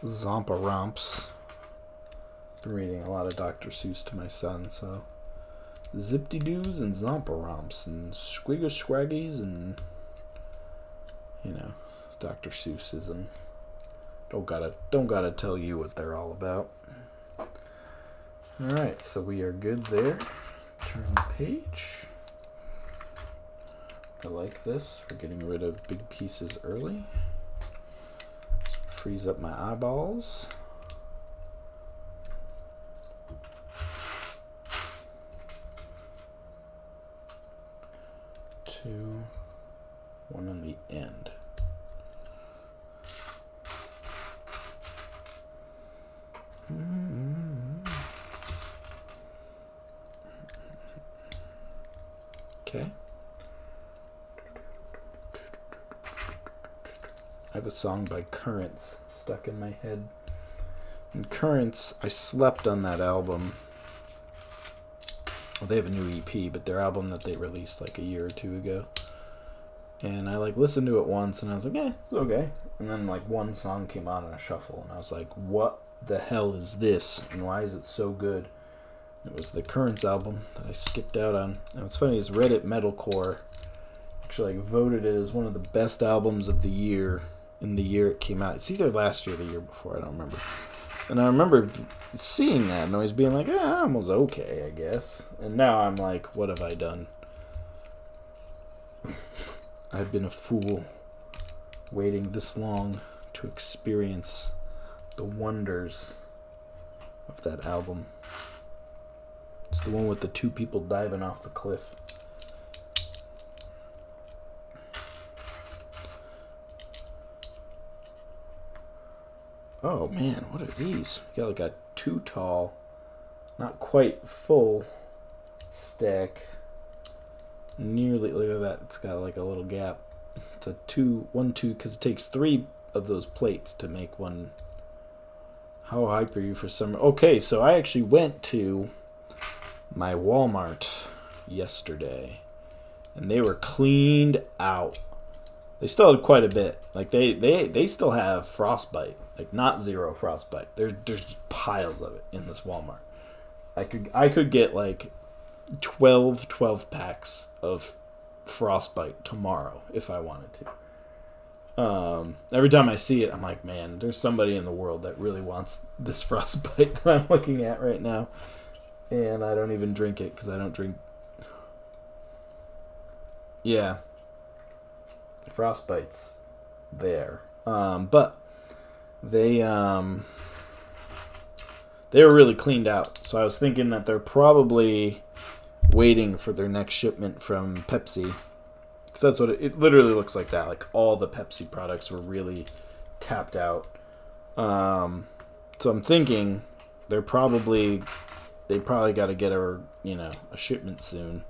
Zompa romps. Been reading a lot of Dr. Seuss to my son, so Zipty doos and Zompa romps and Squigger Scraggies and you know, Dr. Seussisms. Don't gotta don't gotta tell you what they're all about. Alright, so we are good there. Turn the page. I like this for getting rid of big pieces early. Freeze up my eyeballs. Two, one on the end. Okay. I have a song by Currents stuck in my head. And Currents, I slept on that album. Well, they have a new EP, but their album that they released like a year or two ago. And I like listened to it once and I was like, yeah, it's okay. And then like one song came on in a shuffle and I was like, what the hell is this? And why is it so good? It was the Currents album that I skipped out on. And what's funny is Reddit Metalcore actually like voted it as one of the best albums of the year in the year it came out. It's either last year or the year before, I don't remember. And I remember seeing that and always being like, eh, album was okay, I guess. And now I'm like, what have I done? I've been a fool waiting this long to experience the wonders of that album. It's the one with the two people diving off the cliff. Oh man, what are these? We got like a too tall, not quite full stack. Nearly, look at that. It's got like a little gap. It's a two, one, two, because it takes three of those plates to make one. How hype are you for summer? Okay, so I actually went to my Walmart yesterday, and they were cleaned out. They still had quite a bit. Like they they they still have frostbite like not zero frostbite. There's there's piles of it in this Walmart. I could I could get like 12 12 packs of frostbite tomorrow if I wanted to. Um, every time I see it, I'm like, man, there's somebody in the world that really wants this frostbite that I'm looking at right now, and I don't even drink it because I don't drink. Yeah, frostbite's there, um, but they um they were really cleaned out. So I was thinking that they're probably waiting for their next shipment from Pepsi. Because that's what it, it, literally looks like that. Like all the Pepsi products were really tapped out. Um, so I'm thinking they're probably they probably got to get a you know a shipment soon,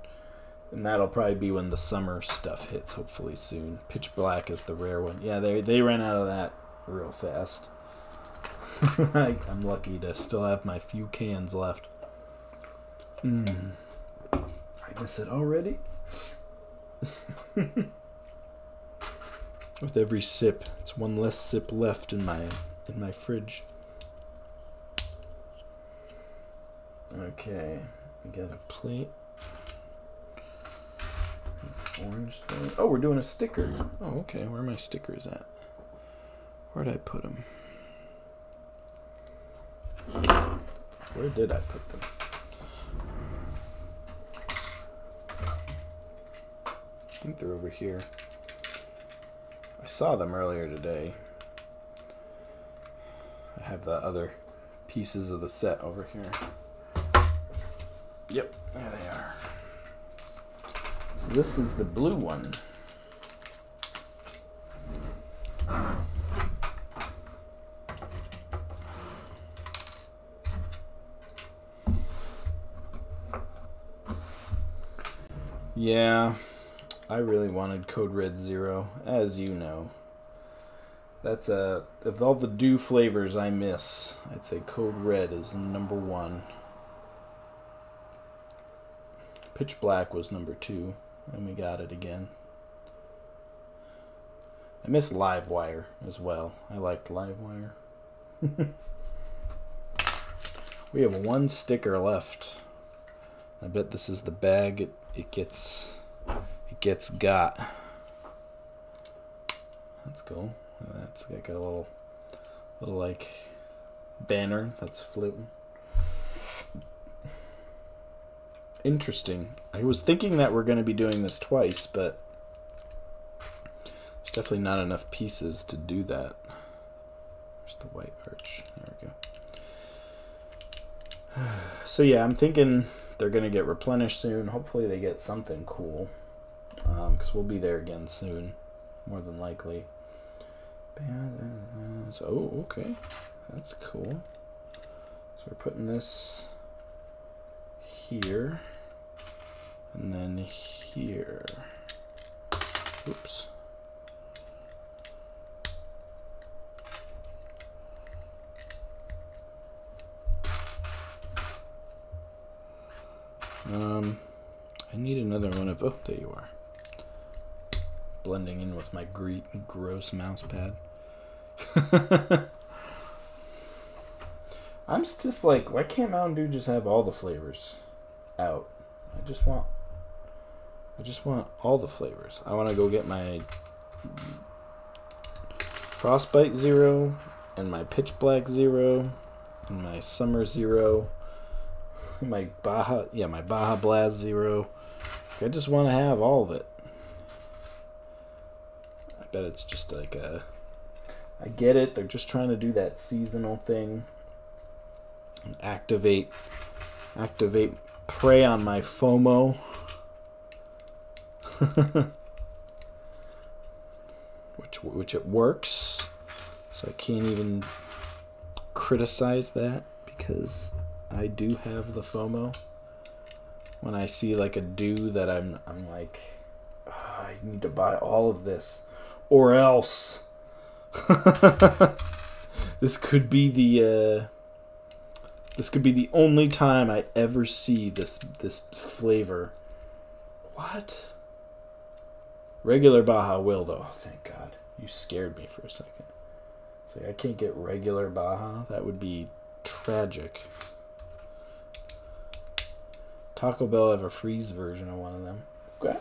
and that'll probably be when the summer stuff hits. Hopefully soon. Pitch Black is the rare one. Yeah, they they ran out of that real fast. I'm lucky to still have my few cans left. Mm. I miss it already. With every sip, it's one less sip left in my in my fridge. Okay, we got a plate. Orange. flavor. Oh, we're doing a sticker. Oh, okay. Where are my stickers at? Where'd I put them? Where did I put them? I think they're over here. I saw them earlier today. I have the other pieces of the set over here. Yep, there they are. So this is the blue one. Yeah, I really wanted Code Red Zero, as you know. That's a of all the dew flavors I miss, I'd say Code Red is number one. Pitch Black was number two, and we got it again. I miss Livewire as well. I liked Livewire. we have one sticker left. I bet this is the bag it, it gets it gets got. That's cool. That's like a little little like banner that's floating. Interesting. I was thinking that we're going to be doing this twice, but there's definitely not enough pieces to do that. There's the white arch. There we go. So yeah, I'm thinking they're going to get replenished soon. Hopefully they get something cool. Because um, we'll be there again soon. More than likely. Oh, okay. That's cool. So we're putting this here. And then here. Oops. Um, I need another one of. Oh, there you are. Blending in with my gre gross mouse pad. I'm just like, why can't Mountain Dew just have all the flavors out? I just want, I just want all the flavors. I want to go get my Frostbite Zero and my Pitch Black Zero and my Summer Zero, my Baja, yeah, my Baja Blast Zero. I just want to have all of it. I bet it's just like a I get it. They're just trying to do that seasonal thing. And activate activate prey on my FOMO. which which it works. So I can't even criticize that because I do have the FOMO. When I see like a dew that I'm I'm like oh, I need to buy all of this or else this could be the uh, this could be the only time I ever see this this flavor. What? Regular Baja will though. Oh, thank God. You scared me for a second. Say I can't get regular Baja. That would be tragic. Taco Bell have a freeze version of one of them. Okay.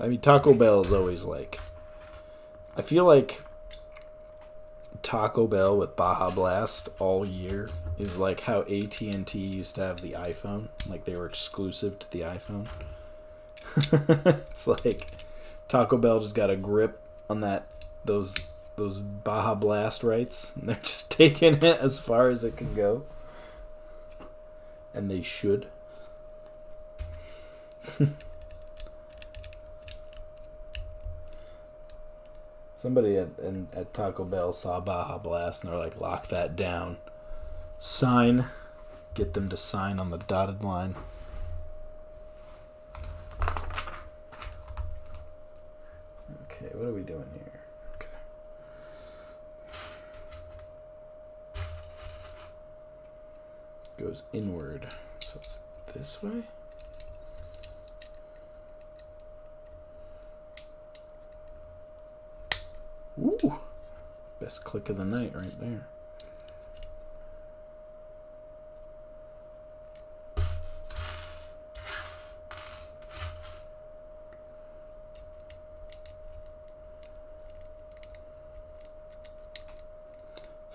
I mean, Taco Bell is always like. I feel like Taco Bell with Baja Blast all year is like how AT and T used to have the iPhone, like they were exclusive to the iPhone. it's like Taco Bell just got a grip on that those those Baja Blast rights, and they're just taking it as far as it can go, and they should. Somebody at, in, at Taco Bell saw Baja Blast and they're like, lock that down. Sign. Get them to sign on the dotted line. Okay, what are we doing here? Okay. Goes inward. So it's this way? Best click of the night right there.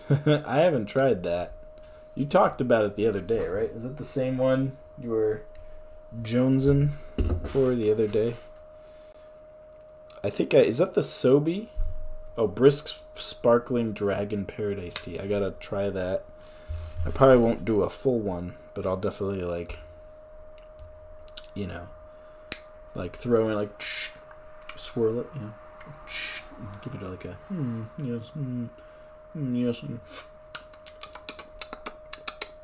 I haven't tried that. You talked about it the other day, right? Is it the same one you were jonesing for the other day? I think I is that the Sobe? Oh, brisk sparkling dragon paradise tea. I gotta try that. I probably won't do a full one, but I'll definitely like, you know, like throw in like swirl it, you know, give it like a hmm, yes, hmm, mm, yes,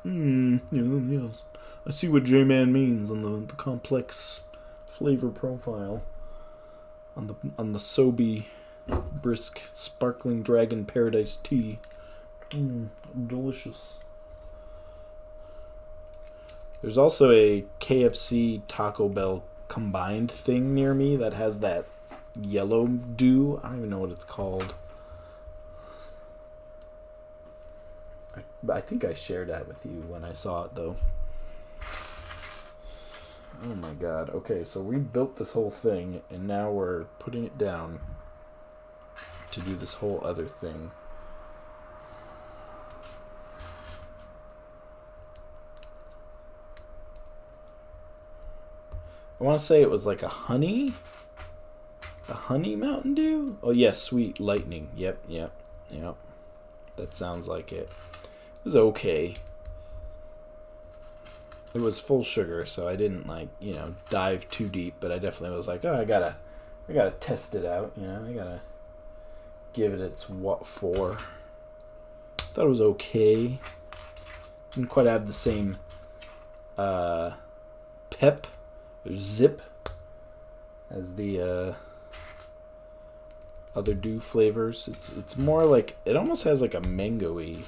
hmm, yeah, yes. I see what J-Man means on the, the complex flavor profile on the on the Sobe brisk sparkling dragon paradise tea. Mm, delicious. There's also a KFC Taco Bell combined thing near me that has that yellow dew. I don't even know what it's called. I, I think I shared that with you when I saw it though. Oh my god. Okay, so we built this whole thing and now we're putting it down to do this whole other thing. I want to say it was like a honey. A honey Mountain Dew? Oh, yes, yeah, sweet lightning. Yep, yep, yep. That sounds like it. It was okay. It was full sugar, so I didn't like, you know, dive too deep, but I definitely was like, oh, I gotta, I gotta test it out, you know, I gotta give it its what for. Thought it was okay. Didn't quite have the same uh, pep zip as the uh, other dew flavors. It's it's more like it almost has like a mangoey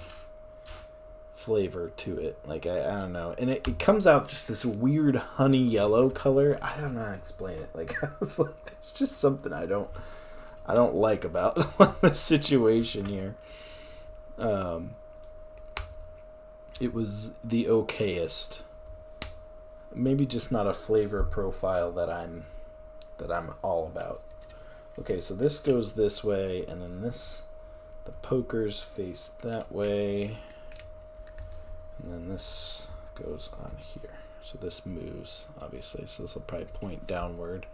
flavor to it. Like I, I don't know, and it, it comes out just this weird honey yellow color. I don't know how to explain it. Like I was like, there's just something I don't I don't like about the situation here. Um, it was the okayest maybe just not a flavor profile that I'm that I'm all about. Okay, so this goes this way, and then this, the pokers face that way, and then this goes on here. So this moves, obviously, so this will probably point downward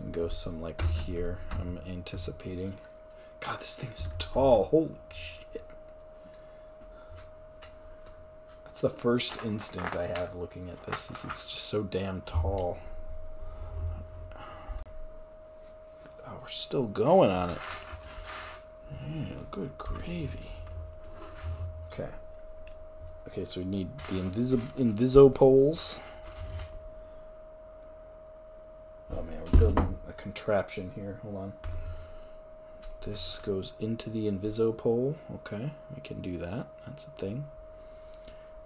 and go some like here, I'm anticipating. God, this thing is tall, holy shit. That's the first instinct I have looking at this is it's just so damn tall. Oh, we're still going on it. Yeah, good gravy. Okay. Okay, so we need the invisi inviso poles. Oh man, we're building a contraption here. Hold on. This goes into the inviso pole. Okay, we can do that. That's a thing.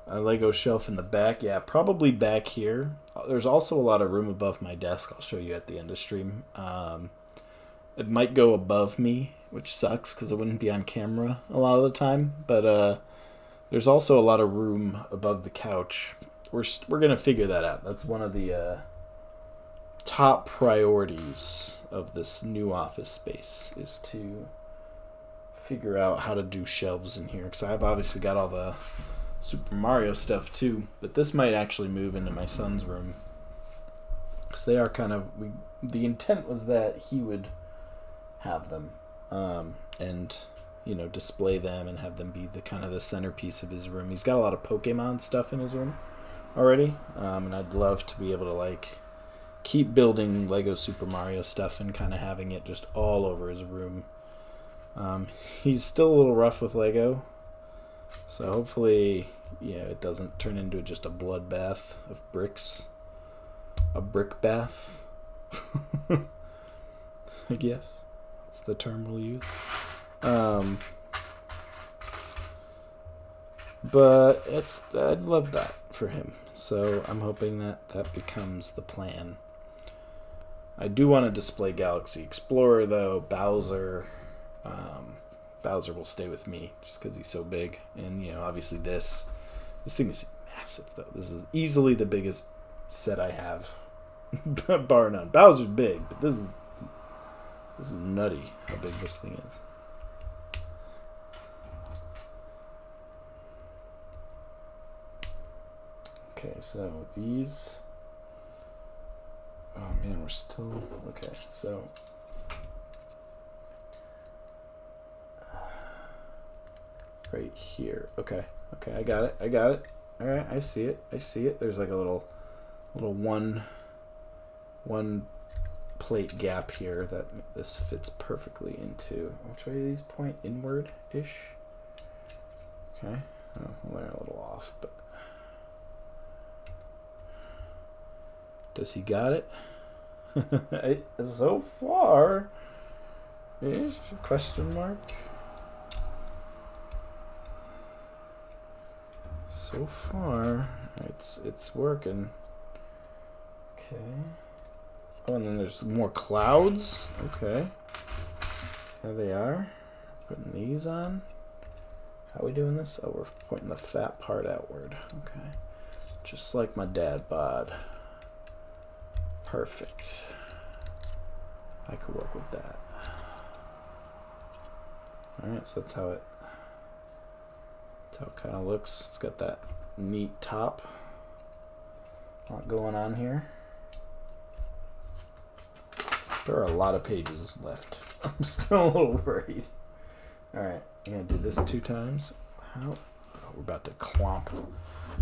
A Lego shelf in the back. Yeah, probably back here. There's also a lot of room above my desk. I'll show you at the end of stream. Um, it might go above me, which sucks because it wouldn't be on camera a lot of the time. But uh, there's also a lot of room above the couch. We're, we're going to figure that out. That's one of the uh, top priorities of this new office space is to figure out how to do shelves in here because I've obviously got all the Super Mario stuff too, but this might actually move into my son's room. Because they are kind of. We, the intent was that he would have them um, and, you know, display them and have them be the kind of the centerpiece of his room. He's got a lot of Pokemon stuff in his room already, um, and I'd love to be able to, like, keep building Lego Super Mario stuff and kind of having it just all over his room. Um, he's still a little rough with Lego, so hopefully, yeah, it doesn't turn into just a bloodbath of bricks. A brick bath. I guess that's the term we'll use. Um, but it's I'd love that for him. So I'm hoping that that becomes the plan. I do want to display Galaxy Explorer though. Bowser, um, Bowser will stay with me just because he's so big. And you know, obviously this this thing is massive though. This is easily the biggest set I have, bar none. Bowser's big, but this is this is nutty how big this thing is. Okay, so these Oh man, we're still okay. So right here. Okay, okay, I got it. I got it. All right, I see it. I see it. There's like a little, little one, one plate gap here that this fits perfectly into. Which way do these point? Inward ish. Okay. Oh, they're a little off, but does he got it? so far, is question mark. So far, it's it's working. Okay. Oh, and then there's more clouds. Okay. There they are. Putting these on. How are we doing this? Oh, we're pointing the fat part outward. Okay. Just like my dad bod. Perfect. I could work with that. Alright, so that's how it that's how it kind of looks. It's got that neat top. A lot going on here. There are a lot of pages left. I'm still a little worried. Alright, I'm going to do this two times. How? Oh, we're about to clomp,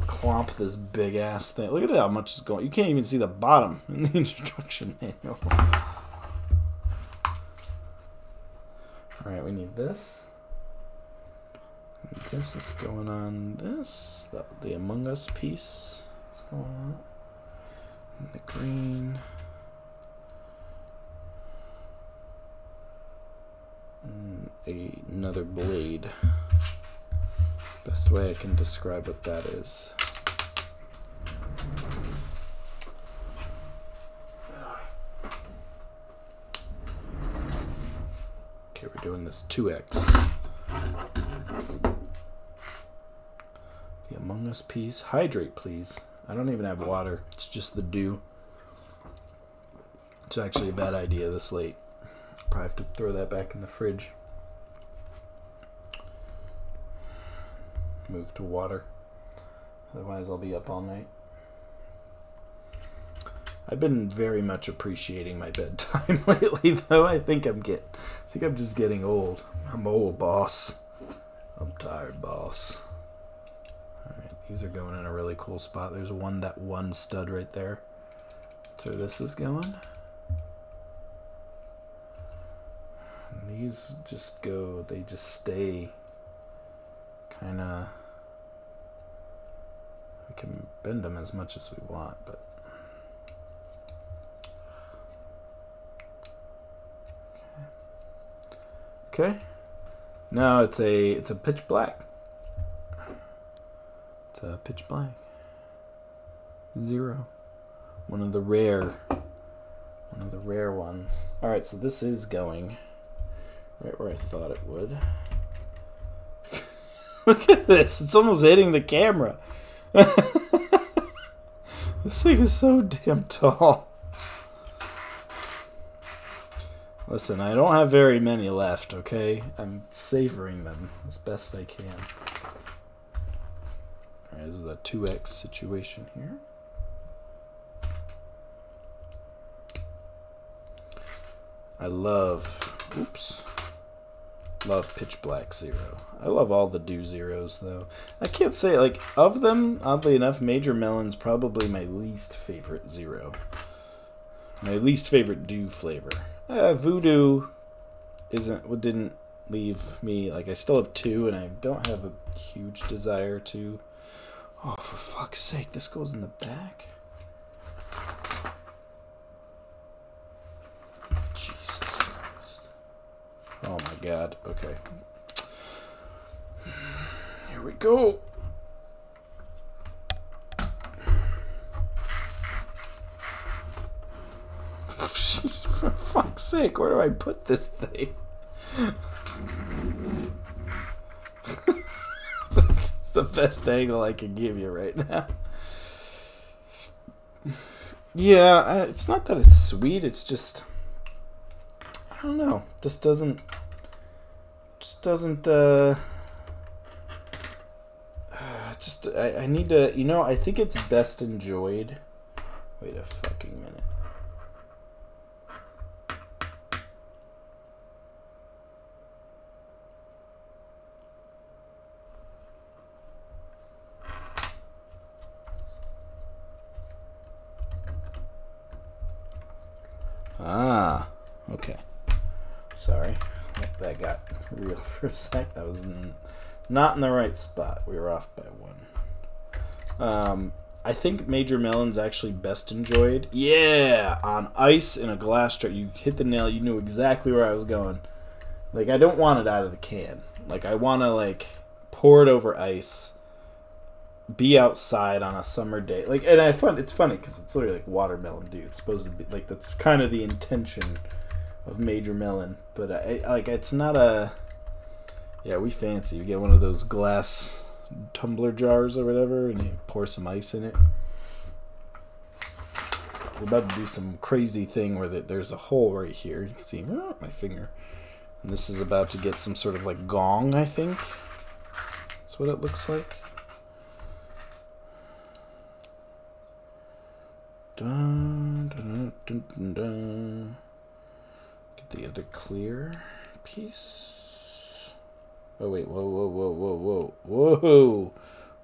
clomp this big ass thing. Look at how much is going. You can't even see the bottom in the instruction manual. Alright, we need this. This is going on this. The, the Among Us piece is going on. And the green. And a, another blade. Best way I can describe what that is. Okay, we're doing this 2x. The Among Us piece. Hydrate, please. I don't even have water. It's just the dew. It's actually a bad idea this late. Probably have to throw that back in the fridge. Move to water. Otherwise, I'll be up all night. I've been very much appreciating my bedtime lately, though. I think I'm get, I think I'm just getting old. I'm old, boss. I'm tired, boss. All right, these are going in a really cool spot. There's one that one stud right there. So this is going. And these just go. They just stay. Kind of. We can bend them as much as we want, but. Okay. No, it's a it's a pitch black. It's a pitch black. Zero. One of the rare one of the rare ones. Alright, so this is going right where I thought it would. Look at this. It's almost hitting the camera. this thing is so damn tall. Listen, I don't have very many left, okay? I'm savoring them as best I can. This is a 2x situation here. I love, oops, love Pitch Black Zero. I love all the Dew Zeros, though. I can't say, like, of them, oddly enough, Major Melon's probably my least favorite Zero. My least favorite Dew flavor. Uh, VooDew isn't didn't leave me like I still have two, and I don't have a huge desire to. Oh, for fuck's sake! This goes in the back. Oh my God! Okay. Here we go. For fuck's sake, where do I put this thing? it's the best angle I can give you right now. Yeah, it's not that it's sweet, it's just I don't know. Just doesn't just doesn't uh just I, I need to. You know, I think it's best enjoyed. Wait a fucking minute. Ah, okay. Sorry, that got real for a sec. That was not in the right spot. We were off by one. Um, I think Major Melon's actually best enjoyed. Yeah, on ice in a glass jar. You hit the nail. You knew exactly where I was going. Like I don't want it out of the can. Like I want to like pour it over ice. Be outside on a summer day, like, and I find it's funny because it's literally like watermelon, dude. It's supposed to be like that's kind of the intention of Major Melon, but I, like it's not a. Yeah, we fancy. We get one of those glass tumbler jars or whatever, and you pour some ice in it. We're about to do some crazy thing where there's a hole right here. You can see oh, my finger. And this is about to get some sort of like gong, I think. That's what it looks like. Dun, dun, dun. Get the other clear piece. Oh wait, whoa, whoa, whoa, whoa, whoa, whoa,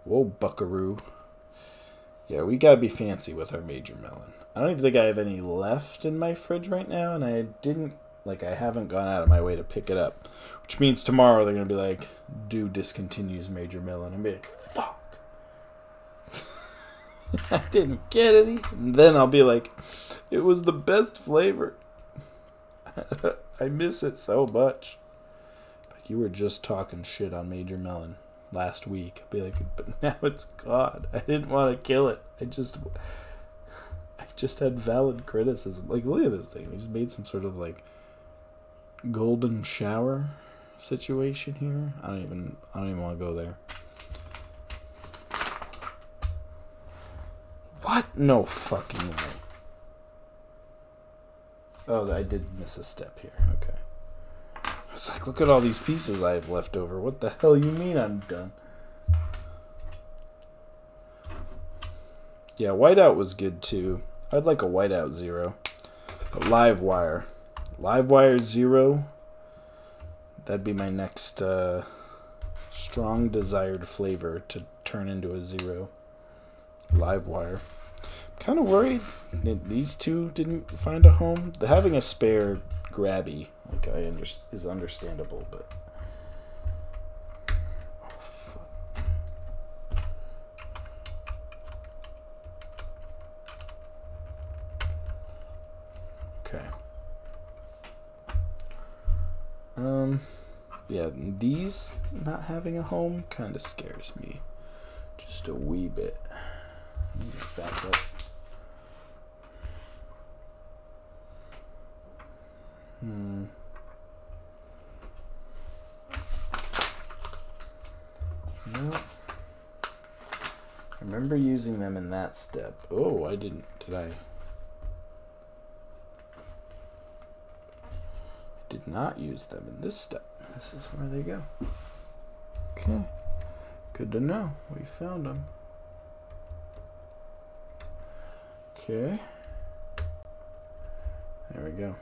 whoa, buckaroo. Yeah, we gotta be fancy with our major melon. I don't even think I have any left in my fridge right now, and I didn't, like, I haven't gone out of my way to pick it up. Which means tomorrow they're gonna be like, Dew discontinues major melon. And be like, fuck. I didn't get any. And then I'll be like, it was the best flavor. I miss it so much. You were just talking shit on Major Melon last week. I'll be like, but now it's God. I didn't want to kill it. I just, I just had valid criticism. Like, look at this thing. We just made some sort of like golden shower situation here. I don't even, I don't even want to go there. What? No fucking way. Oh, I did miss a step here. Okay. I was like, look at all these pieces I have left over. What the hell you mean I'm done? Yeah, whiteout was good too. I'd like a whiteout zero. But live wire. Live wire zero. That'd be my next uh, strong desired flavor to turn into a zero. Live wire kind of worried that these two didn't find a home. Having a spare grabby, like I under, is understandable, but. okay. Um, yeah, these not having a home kind of scares me, just a wee bit. Back up. Hmm. I remember using them in that step. Oh, I didn't. Did I? I? Did not use them in this step. This is where they go. Okay. Good to know. We found them. Okay. There we go.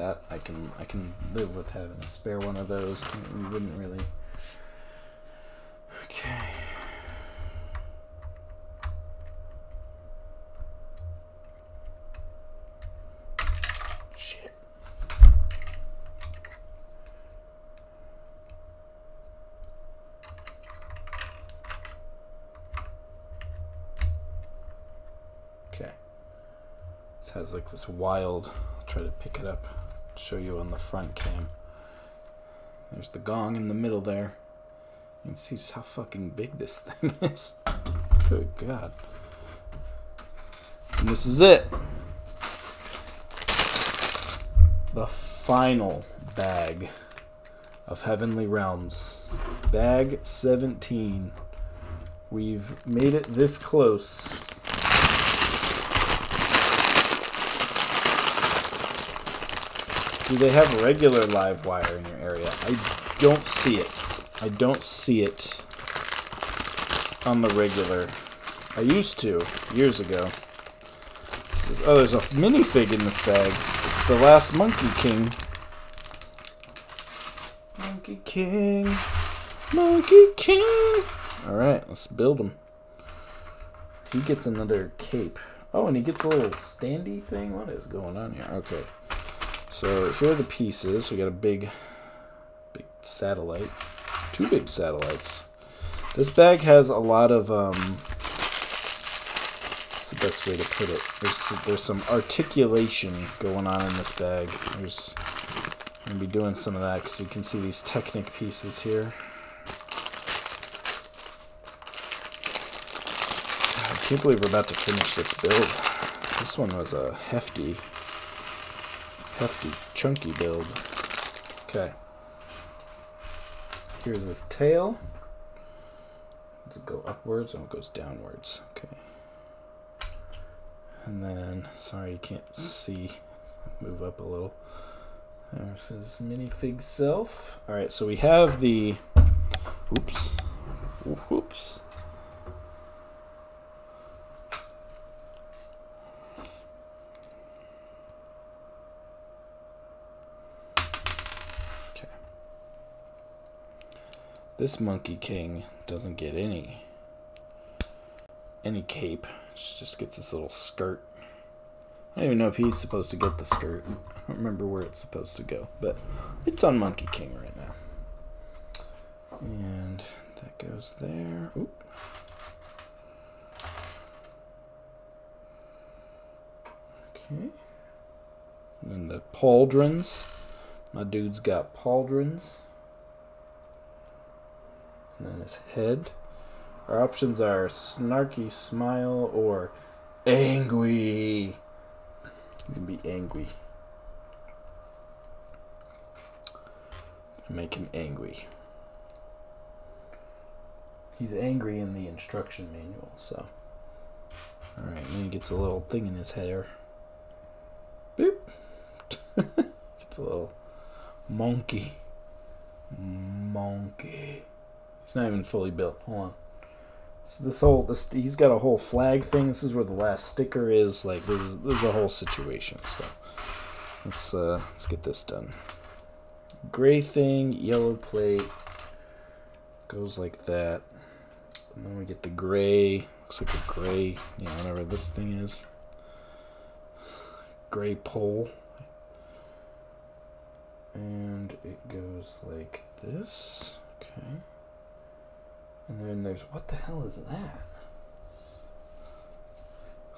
That. I can I can live with having a spare one of those. We wouldn't really. Okay. Shit. Okay. This has like this wild. I'll try to pick it up show you on the front cam. There's the gong in the middle there. You can see just how fucking big this thing is. Good God. And this is it. The final bag of Heavenly Realms. Bag 17. We've made it this close Do they have regular Livewire in your area? I don't see it. I don't see it on the regular. I used to, years ago. Is, oh, there's a minifig in this bag. It's the last Monkey King. Monkey King. Monkey King. Alright, let's build him. He gets another cape. Oh, and he gets a little standy thing? What is going on here? Okay. So here are the pieces. We got a big, big satellite. Two big satellites. This bag has a lot of, um, what's the best way to put it? There's, there's some articulation going on in this bag. There's, I'm going to be doing some of that because you can see these Technic pieces here. I can't believe we're about to finish this build. This one was a hefty, hefty, chunky build. Okay. Here's his tail. Does it go upwards? Oh, it goes downwards. Okay. And then, sorry you can't see. Move up a little. There's his minifig self. Alright, so we have the... Oops. Oops. This Monkey King doesn't get any any cape. Just gets this little skirt. I don't even know if he's supposed to get the skirt. I don't remember where it's supposed to go, but it's on Monkey King right now. And that goes there. Oop. Okay. And then the pauldrons. My dude's got pauldrons. And then his head. Our options are snarky smile or angry. He's gonna be angry. Make him angry. He's angry in the instruction manual, so. Alright, then he gets a little thing in his hair. Boop. gets a little monkey. Monkey. It's not even fully built. Hold on. So this whole this he's got a whole flag thing. This is where the last sticker is. Like this is this is a whole situation. So let's uh let's get this done. Gray thing, yellow plate goes like that. And then we get the gray. Looks like a gray, you know, whatever this thing is. Gray pole. And it goes like this. Okay. And then there's, what the hell is that?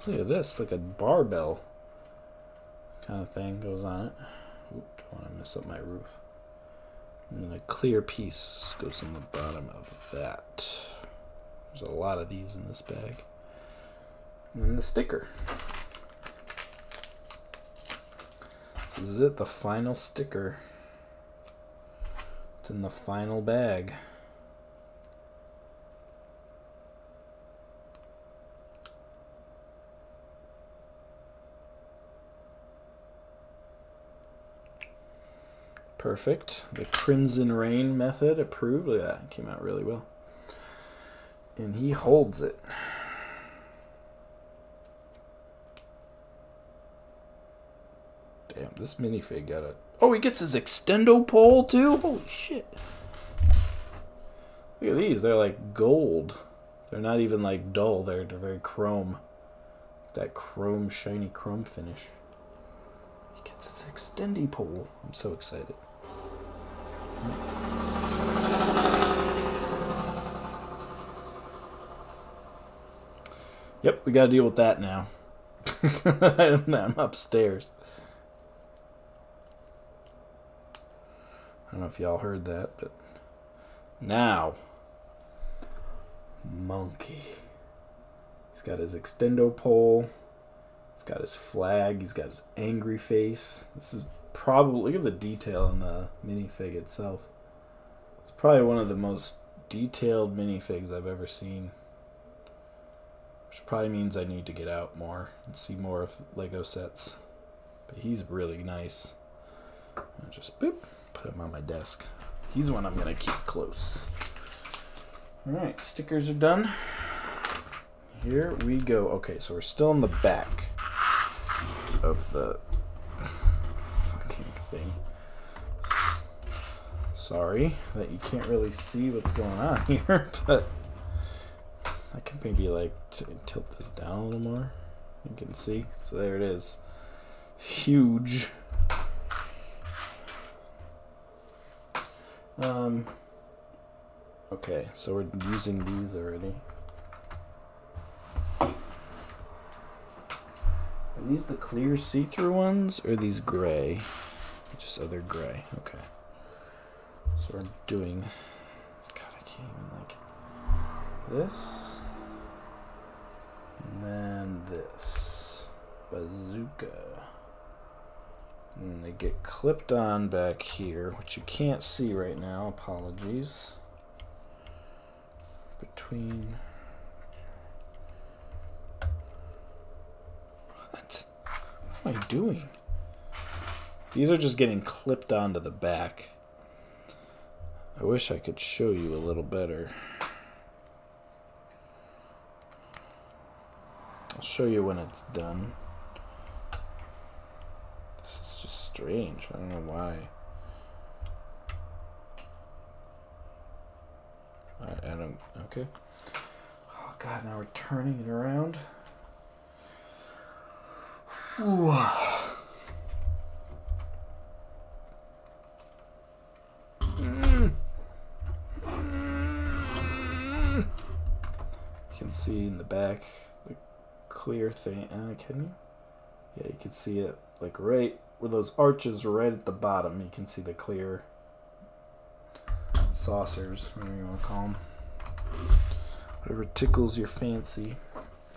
Look at this, like a barbell kind of thing goes on it. Oop, don't want to mess up my roof. And then a clear piece goes on the bottom of that. There's a lot of these in this bag. And then the sticker. This is it, the final sticker. It's in the final bag. Perfect. The Crimson Rain method approved. Look at that. Came out really well. And he holds it. Damn, this minifig got a... Oh, he gets his extendo pole, too? Holy shit. Look at these. They're like gold. They're not even like dull. They're, they're very chrome. That chrome, shiny chrome finish. He gets his extendy pole. I'm so excited. Yep, we got to deal with that now. I'm upstairs. I don't know if y'all heard that, but now, monkey. He's got his extendo pole. He's got his flag. He's got his angry face. This is probably look at the detail in the minifig itself. It's probably one of the most detailed minifigs I've ever seen. Which probably means I need to get out more and see more of Lego sets. But he's really nice. I'll just boop, put him on my desk. He's one I'm gonna keep close. Alright, stickers are done. Here we go. Okay, so we're still in the back of the thing. Sorry that you can't really see what's going on here, but I could maybe like tilt this down a little more. You can see. So there it is. Huge. Um. Okay, so we're using these already. Are these the clear see-through ones, or these gray? Just oh, other gray. Okay. So we're doing. God, I can't even like this, and then this bazooka. And they get clipped on back here, which you can't see right now. Apologies. Between. What? What am I doing? These are just getting clipped onto the back. I wish I could show you a little better. I'll show you when it's done. This is just strange. I don't know why. I, I don't. Okay. Oh god! Now we're turning it around. Ooh. Mm. Mm. You can see in the back the clear thing. Uh, can you? Yeah, you can see it like right where those arches are right at the bottom. You can see the clear saucers, whatever you want to call them. Whatever tickles your fancy.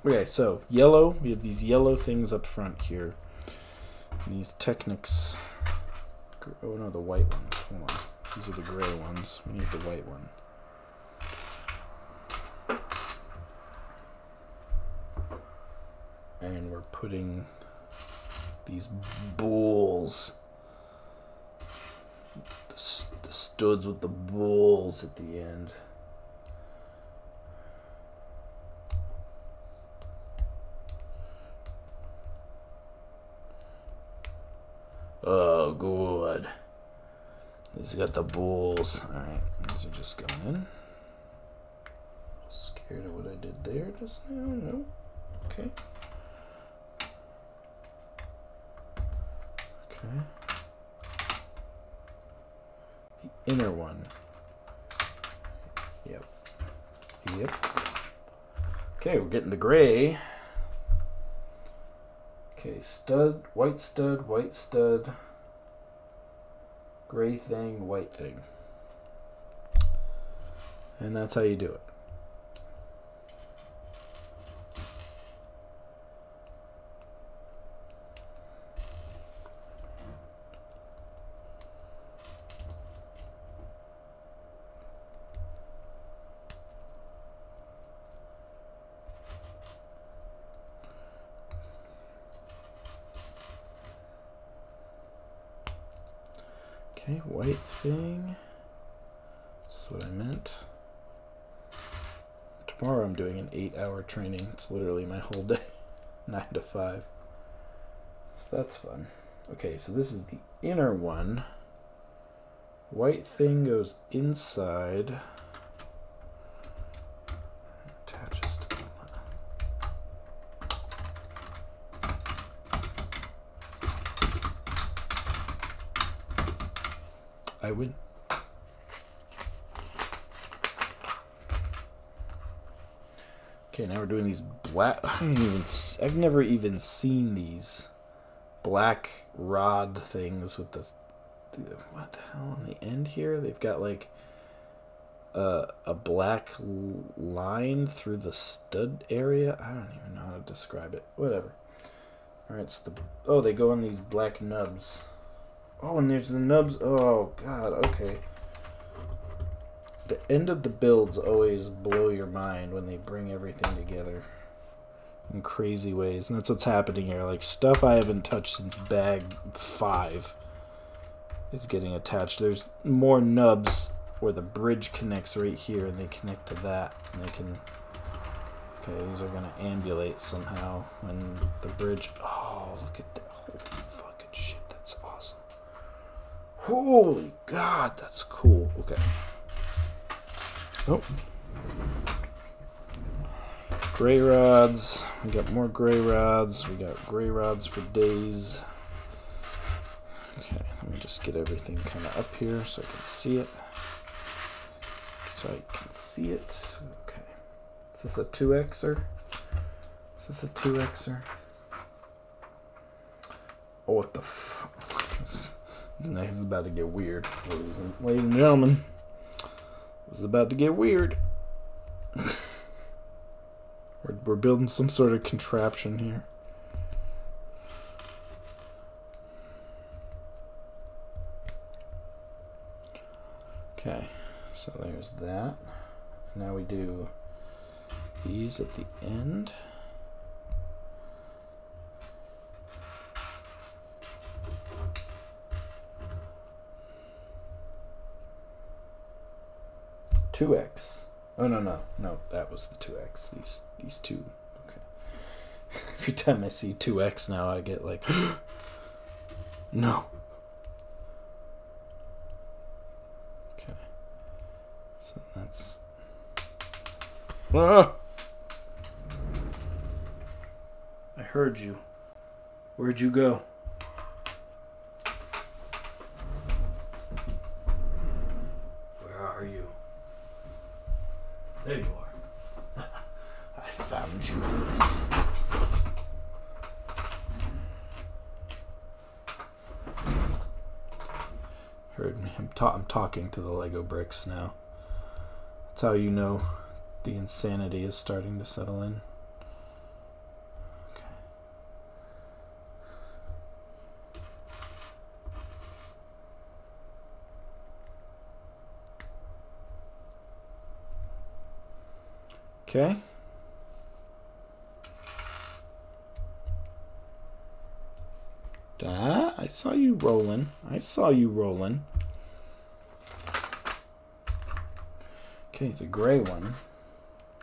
Okay, so yellow. We have these yellow things up front here. These Technics. Oh no, the white ones. Hold on. These are the gray ones. We need the white one. And we're putting these bulls. The, the studs with the bulls at the end. Oh, good. he's got the bulls. Alright, these are just going in. Scared of what I did there just now? No. Okay. Okay. The inner one. Yep. Yep. Okay, we're getting the gray. Okay, stud, white stud, white stud, gray thing, white thing. And that's how you do it. Okay, white thing. That's what I meant. Tomorrow I'm doing an eight hour training. It's literally my whole day. Nine to five. So that's fun. Okay, so this is the inner one. White thing goes inside. Attaches to the I win. Okay, now we're doing these black. I I've never even seen these black rod things with this. What the hell on the end here? They've got like a a black line through the stud area. I don't even know how to describe it. Whatever. All right, so the oh they go on these black nubs. Oh, and there's the nubs. Oh God. Okay. End of the builds always blow your mind when they bring everything together in crazy ways, and that's what's happening here. Like stuff I haven't touched since bag five is getting attached. There's more nubs where the bridge connects right here, and they connect to that, and they can. Okay, these are gonna ambulate somehow when the bridge. Oh, look at that! Holy fucking shit, that's awesome! Holy God, that's cool. Okay. Oh. Gray rods. We got more gray rods. We got gray rods for days. Okay, let me just get everything kind of up here so I can see it. So I can see it. Okay. Is this a 2Xer? Is this a 2Xer? Oh, what the f... this is about to get weird, ladies and, ladies and gentlemen. This is about to get weird. we're, we're building some sort of contraption here. Okay, so there's that. Now we do these at the end. Two X. Oh no no no that was the two X. These these two. Okay. Every time I see two X now, I get like, no. Okay. So that's. Ah! I heard you. Where'd you go? Where are you? There you are. I found you. Heard me. I'm, ta- I'm talking to the Lego bricks now. That's how you know the insanity is starting to settle in. Okay. Okay. Ah, I saw you rolling. I saw you rolling. Okay, the gray one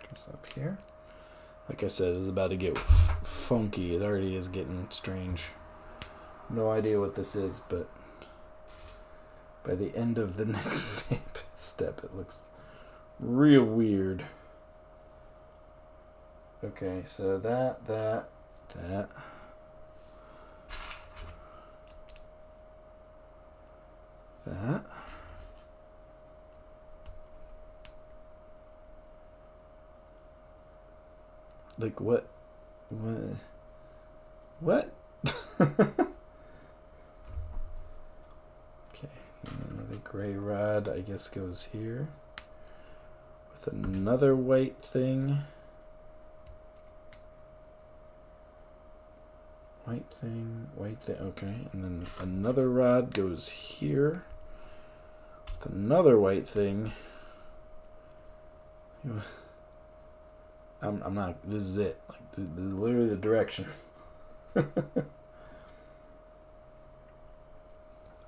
goes up here. Like I said, it's about to get funky. It already is getting strange. No idea what this is, but by the end of the next step it looks real weird. Okay, so that, that, that. That. Like what? What? What? another gray rod, I guess, goes here. With another white thing. White thing, white thing, okay. And then another rod goes here. With another white thing. I'm, I'm not, this is it. Like, this is literally the directions. oh,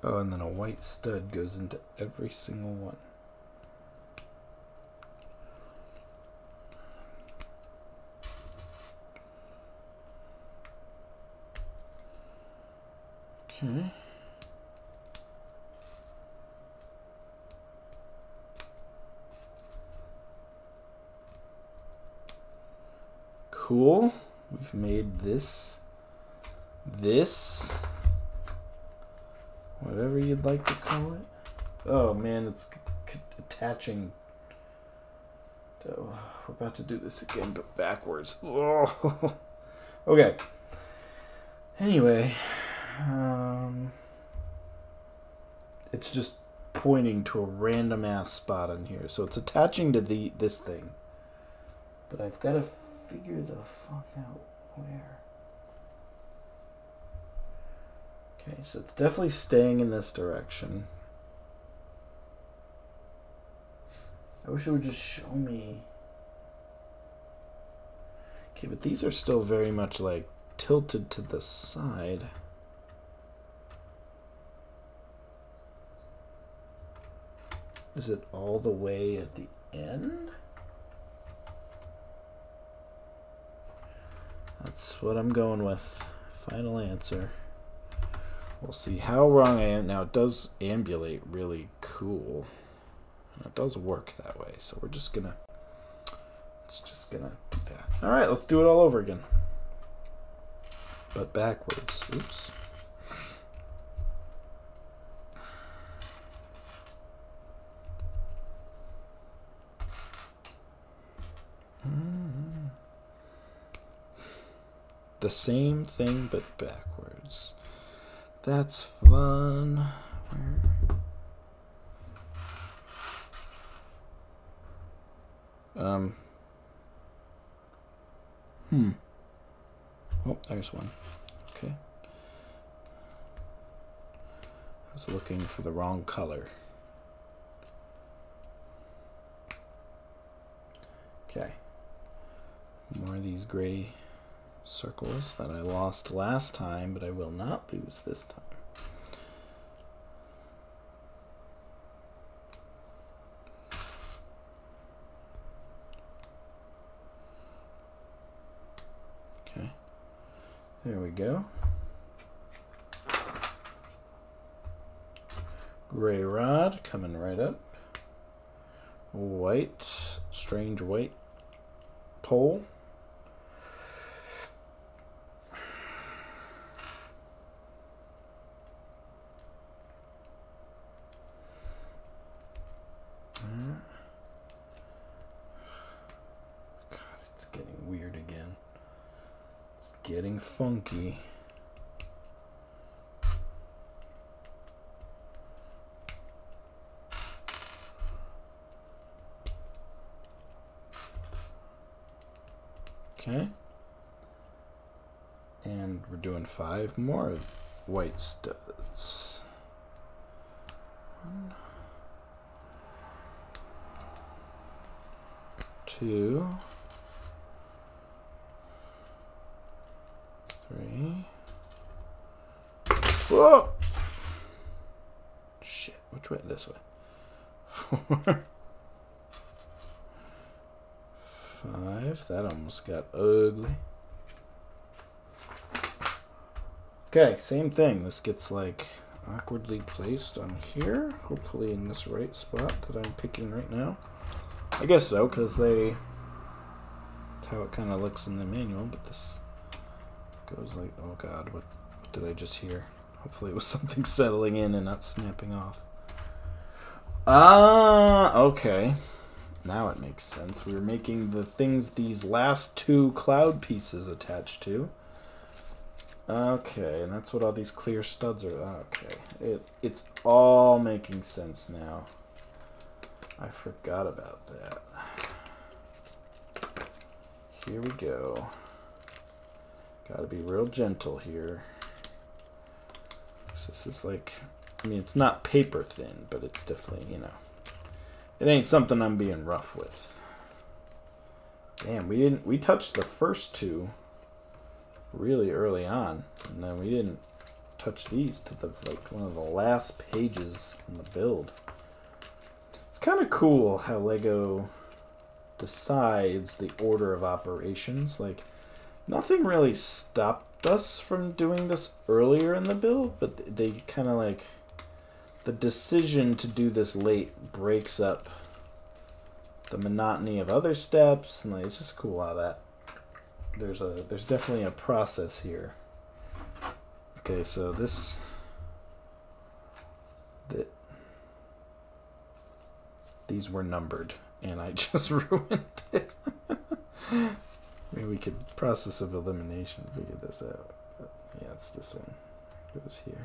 and then a white stud goes into every single one. Okay. Cool. We've made this, this, whatever you'd like to call it. Oh man, it's attaching. Oh, we're about to do this again, but backwards. Oh. okay. Anyway, um, it's just pointing to a random ass spot in here, so it's attaching to the this thing. But I've got to figure the fuck out where. Okay, so it's definitely staying in this direction. I wish it would just show me. Okay, but these are still very much like tilted to the side. Is it all the way at the end? That's what I'm going with. Final answer. We'll see how wrong I am. Now, it does ambulate really cool. And it does work that way. So we're just going to... It's just going to do that. All right, let's do it all over again. But backwards. Oops. The same thing but backwards. That's fun. Um. Hmm. Oh, there's one. Okay. I was looking for the wrong color. Okay. More of these gray circles that I lost last time, but I will not lose this time. Okay, there we go. Gray rod coming right up. White, strange white pole. getting funky. Okay. And we're doing five more white studs. One, two, Three. Whoa! Shit, which way? This way. Five. That almost got ugly. Okay, same thing. This gets like awkwardly placed on here. Hopefully in this right spot that I'm picking right now. I guess so, because they... That's how it kind of looks in the manual, but this goes like, oh god, what, what did I just hear? Hopefully it was something settling in and not snapping off. Ah, uh, okay. Now it makes sense. We were making the things these last two cloud pieces attached to. Okay, and that's what all these clear studs are. Okay, it it's all making sense now. I forgot about that. Here we go. Gotta be real gentle here. This is like, I mean, it's not paper thin, but it's definitely, you know, it ain't something I'm being rough with. Damn, we didn't, we touched the first two really early on, and then we didn't touch these to the, like, one of the last pages in the build. It's kind of cool how LEGO decides the order of operations. Like, Nothing really stopped us from doing this earlier in the build, but they kind of like the decision to do this late breaks up the monotony of other steps, and like, it's just cool how that there's a there's definitely a process here. Okay, so this that these were numbered, and I just ruined it. Maybe we could process of elimination figure this out. yeah, it's this one. It goes here.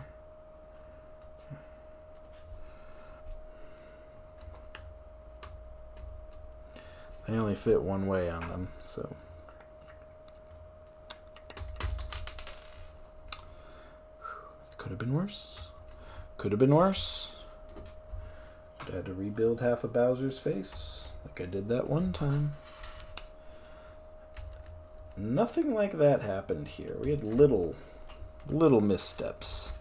They only fit one way on them, so. Could have been worse. Could have been worse. I had to rebuild half of Bowser's face, like I did that one time. Nothing like that happened here. We had little, little missteps,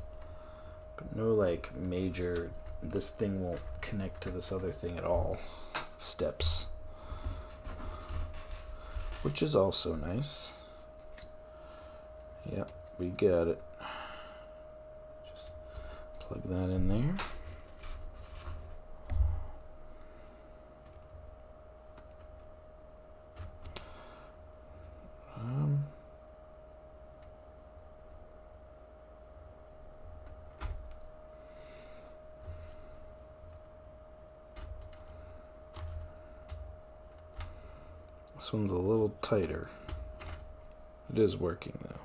but no like major this thing won't connect to this other thing at all. Steps. Which is also nice. Yep, we got it. Just plug that in there. This one's a little tighter. It is working though.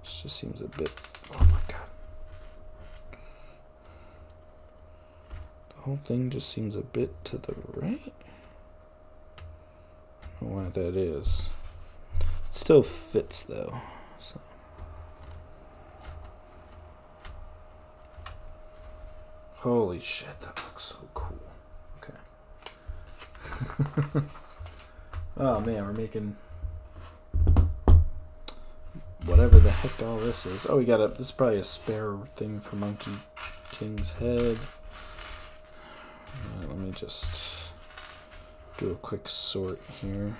It just seems a bit. Oh my god. The whole thing just seems a bit to the right. I don't know why that is. It still fits though. So. Holy shit, that looks so cool. Okay. oh man, we're making whatever the heck all this is. Oh, we got a. This is probably a spare thing for Monkey King's head. Uh, let me just do a quick sort here.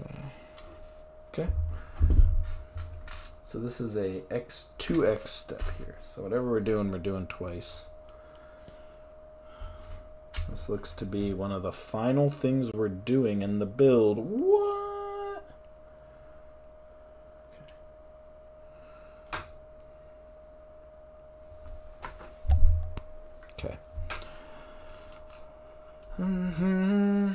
Okay. Okay. So this is a X 2X step here. So whatever we're doing, we're doing twice. This looks to be one of the final things we're doing in the build. What? Okay. Mm-hmm.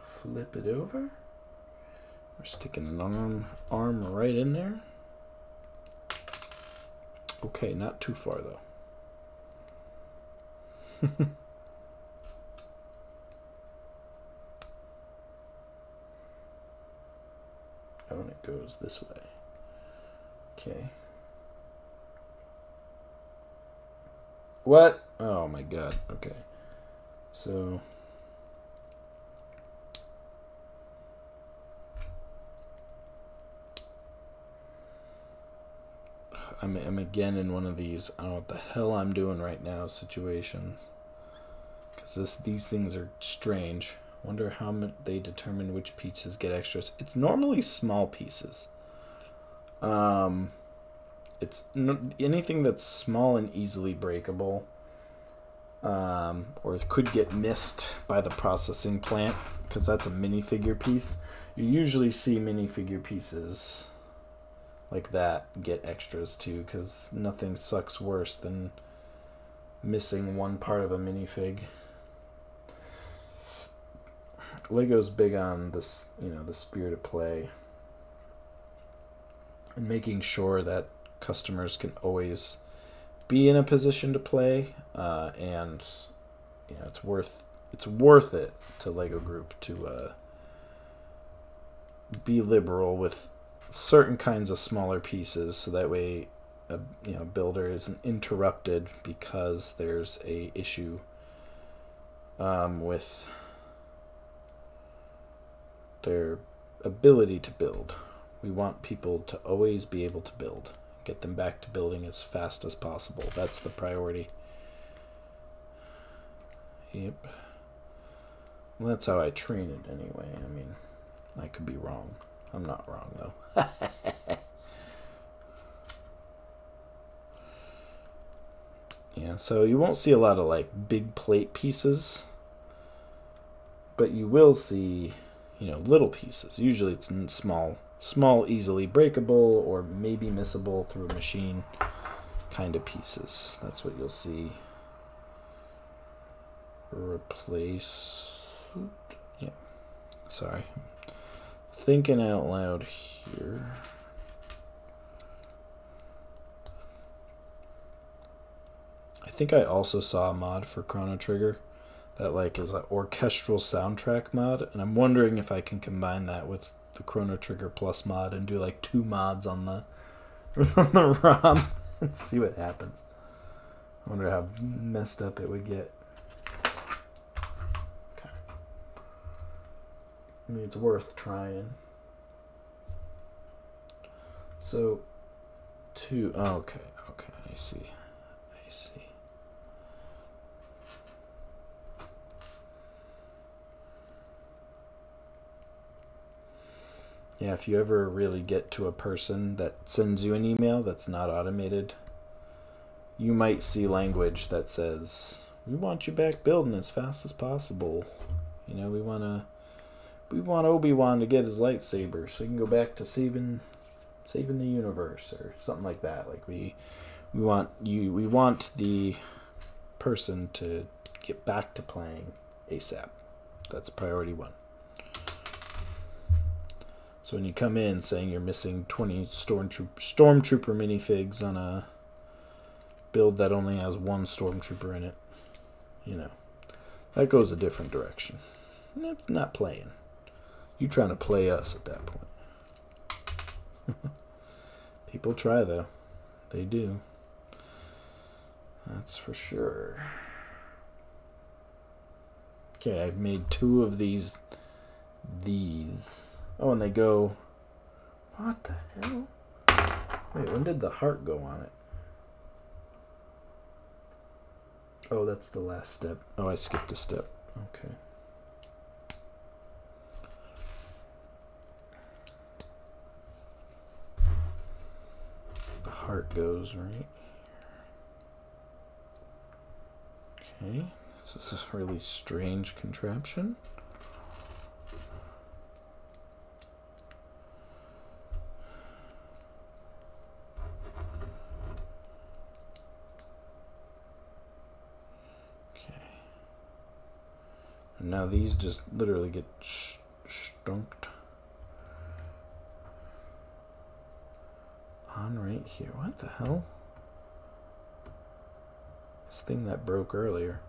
Flip it over. We're arm arm right in there. Okay, not too far though. oh, and it goes this way. Okay. What? Oh my god. Okay. So. I'm, I'm again in one of these I don't know what the hell I'm doing right now situations because this these things are strange. Wonder how they determine which pieces get extras. It's normally small pieces. Um, it's anything that's small and easily breakable, um, or could get missed by the processing plant because that's a minifigure piece. You usually see minifigure pieces like that get extras too because nothing sucks worse than missing one part of a minifig. Lego's big on this, you know, the spirit of play and making sure that customers can always be in a position to play uh, and you know it's worth it's worth it to Lego Group to uh, be liberal with certain kinds of smaller pieces so that way a you know builder isn't interrupted because there's a issue um, with their ability to build. We want people to always be able to build. Get them back to building as fast as possible. That's the priority. Yep. Well, that's how I train it anyway. I mean, I could be wrong. I'm not wrong, though. yeah, so you won't see a lot of, like, big plate pieces. But you will see, you know, little pieces. Usually it's small, small, easily breakable, or maybe missable through a machine kind of pieces. That's what you'll see. Replace... Yeah. Sorry, thinking out loud here. I think I also saw a mod for Chrono Trigger that like is an orchestral soundtrack mod, and I'm wondering if I can combine that with the Chrono Trigger Plus mod and do like two mods on the on the ROM and see what happens. I wonder how messed up it would get. I mean, it's worth trying. So, two. Oh, okay, okay, I see. I see. Yeah, if you ever really get to a person that sends you an email that's not automated, you might see language that says, "We want you back building as fast as possible." You know, we want to we want Obi-Wan to get his lightsaber so he can go back to saving saving the universe or something like that. Like we we want you we want the person to get back to playing ASAP. That's priority 1. So when you come in saying you're missing 20 stormtrooper stormtrooper minifigs on a build that only has one stormtrooper in it, you know, that goes a different direction. That's not playing. You trying to play us at that point. People try though. They do. That's for sure. Okay, I've made two of these these Oh, and they go. What the hell? Wait, when did the heart go on it? Oh, that's the last step. Oh, I skipped a step. Okay. Heart goes right here. Okay. This is a really strange contraption. now these just literally get sh stunked on right here. What the hell? This thing that broke earlier.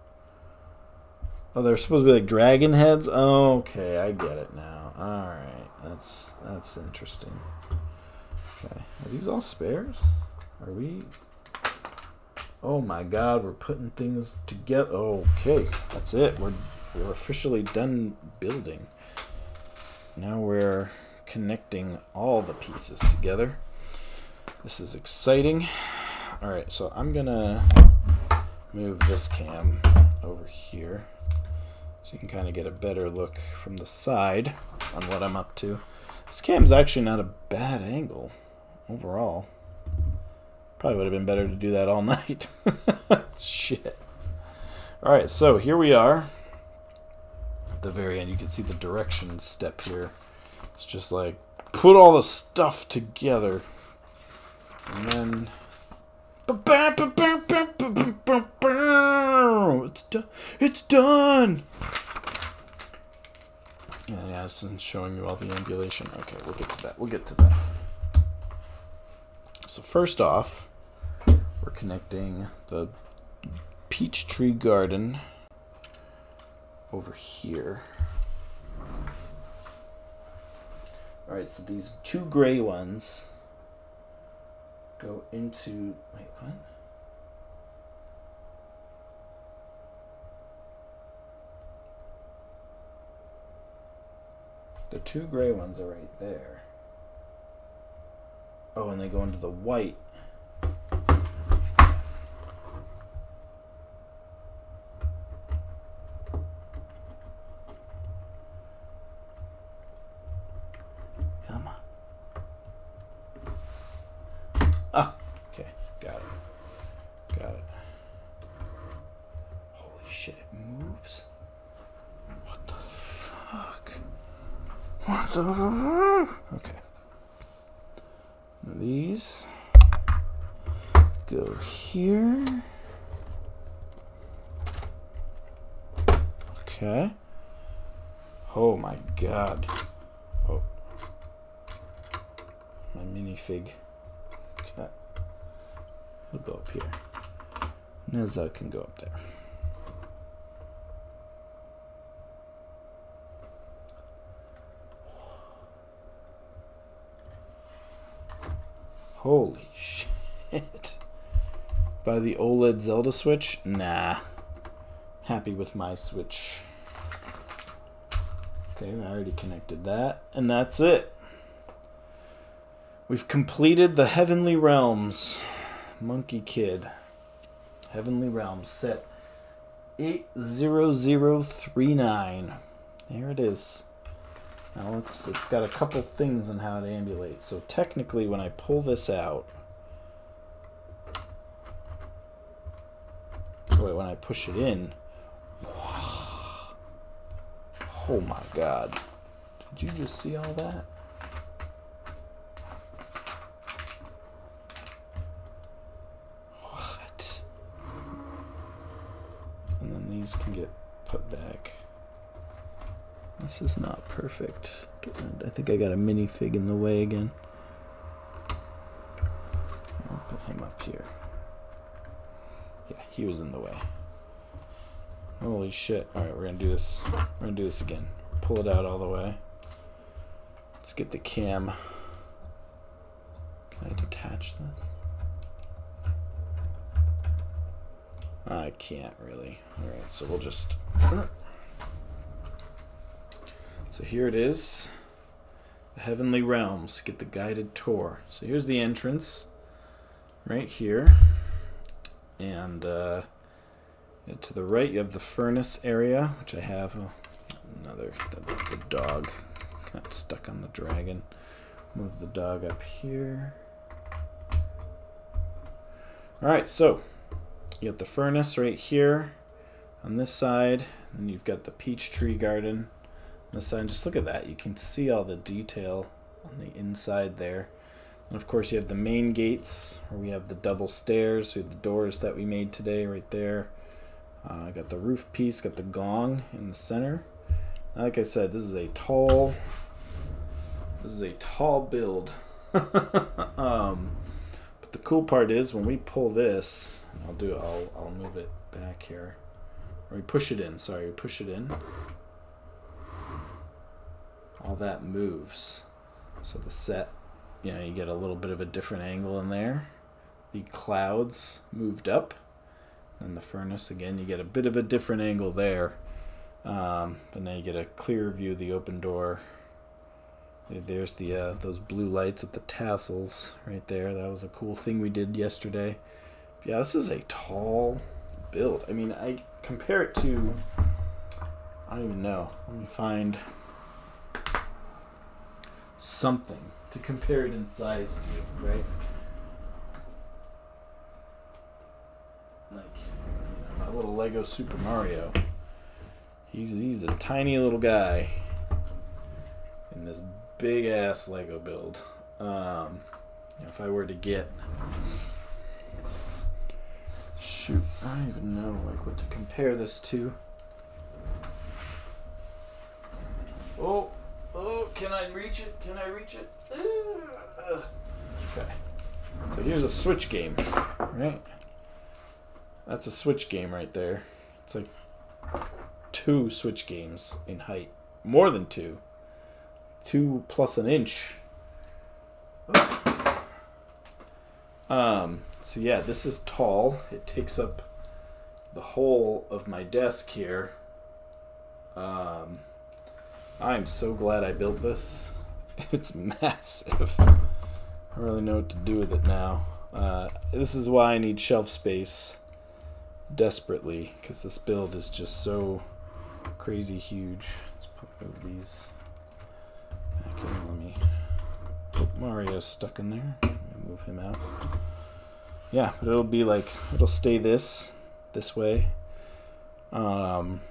Oh, they're supposed to be like dragon heads. okay, I get it now. All right, that's that's interesting. Okay, are these all spares? Are we? Oh my God, we're putting things together. Okay, that's it. We're we're officially done building. Now we're connecting all the pieces together. This is exciting. All right, so I'm gonna move this cam over here so you can kind of get a better look from the side on what I'm up to. This cam's actually not a bad angle overall. Probably would have been better to do that all night. Shit. All right, so here we are at the very end. You can see the direction step here. It's just like put all the stuff together. And then it's done. It's done. Yeah, yeah, this showing you all the ambulation. Okay, we'll get to that. We'll get to that. So first off, we're connecting the peach tree garden over here. Alright, so these two gray ones go into. Wait, what? The two gray ones are right there. Oh, and they go into the white Okay. These go here. Okay. Oh my god. Oh. My minifig. Okay. We'll go up here. Nezha can go up there. Holy shit. By the OLED Zelda Switch? Nah. Happy with my Switch. Okay, I already connected that, and that's it. We've completed the Heavenly Realms. Monkie Kid. Heavenly Realms set 80039. There it is. Now it's it's got a couple things on how it ambulates. So technically when I pull this out wait, when I push it in Oh my god. Did you just see all that? What? And then these can get put back. This is not perfect. I think I got a minifig in the way again. I'll put him up here. Yeah, he was in the way. Holy shit. Alright, we're gonna do this. We're gonna do this again. Pull it out all the way. Let's get the cam. Can I detach this? I can't really. Alright, so we'll just... So here it is. The Heavenly Realms. Get the guided tour. So here's the entrance. Right here. And, uh... To the right, you have the furnace area, which I have oh, another the, the dog got stuck on the dragon. Move the dog up here. All right, so you got the furnace right here on this side, and you've got the peach tree garden on this side. Just look at that; you can see all the detail on the inside there. And of course, you have the main gates, where we have the double stairs, we have the doors that we made today right there. Uh, got the roof piece, got the gong in the center. Like I said, this is a tall, this is a tall build. um, but the cool part is when we pull this, I'll do, I'll, I'll move it back here. Or we push it in, sorry, we push it in. All that moves. So the set, you know, you get a little bit of a different angle in there. The clouds moved up and the furnace again you get a bit of a different angle there um, but now you get a clear view of the open door there's the uh, those blue lights with the tassels right there. That was a cool thing we did yesterday. Yeah this is a tall build. I mean I compare it to I don't even know. Let me find something to compare it in size to right? Like, my little Lego Super Mario. He's he's a tiny little guy in this big ass Lego build. Um, if I were to get shoot, I don't even know like what to compare this to. Oh, oh, can I reach it? Can I reach it? Okay. So here's a Switch game, right? That's a Switch game right there. It's like two Switch games in height. More than two. Two plus an inch. Um, so yeah, this is tall. It takes up the whole of my desk here. Um, I'm so glad I built this. It's massive. I really know what to do with it now. Uh, this is why I need shelf space desperately because this build is just so crazy huge. Let's put these in. Let me put Mario stuck in there. move him out. Yeah, but it'll be like it'll stay this this way. Um,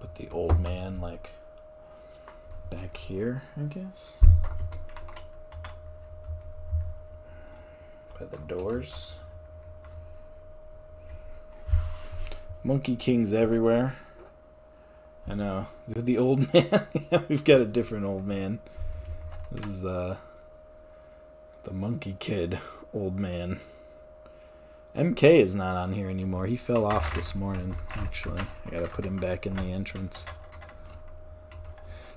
put the old man like back here, I guess. By the doors. Monkey Kings everywhere. I know. The old man. We've got a different old man. This is uh, the Monkie Kid old man. MK is not on here anymore. He fell off this morning, actually. I gotta put him back in the entrance.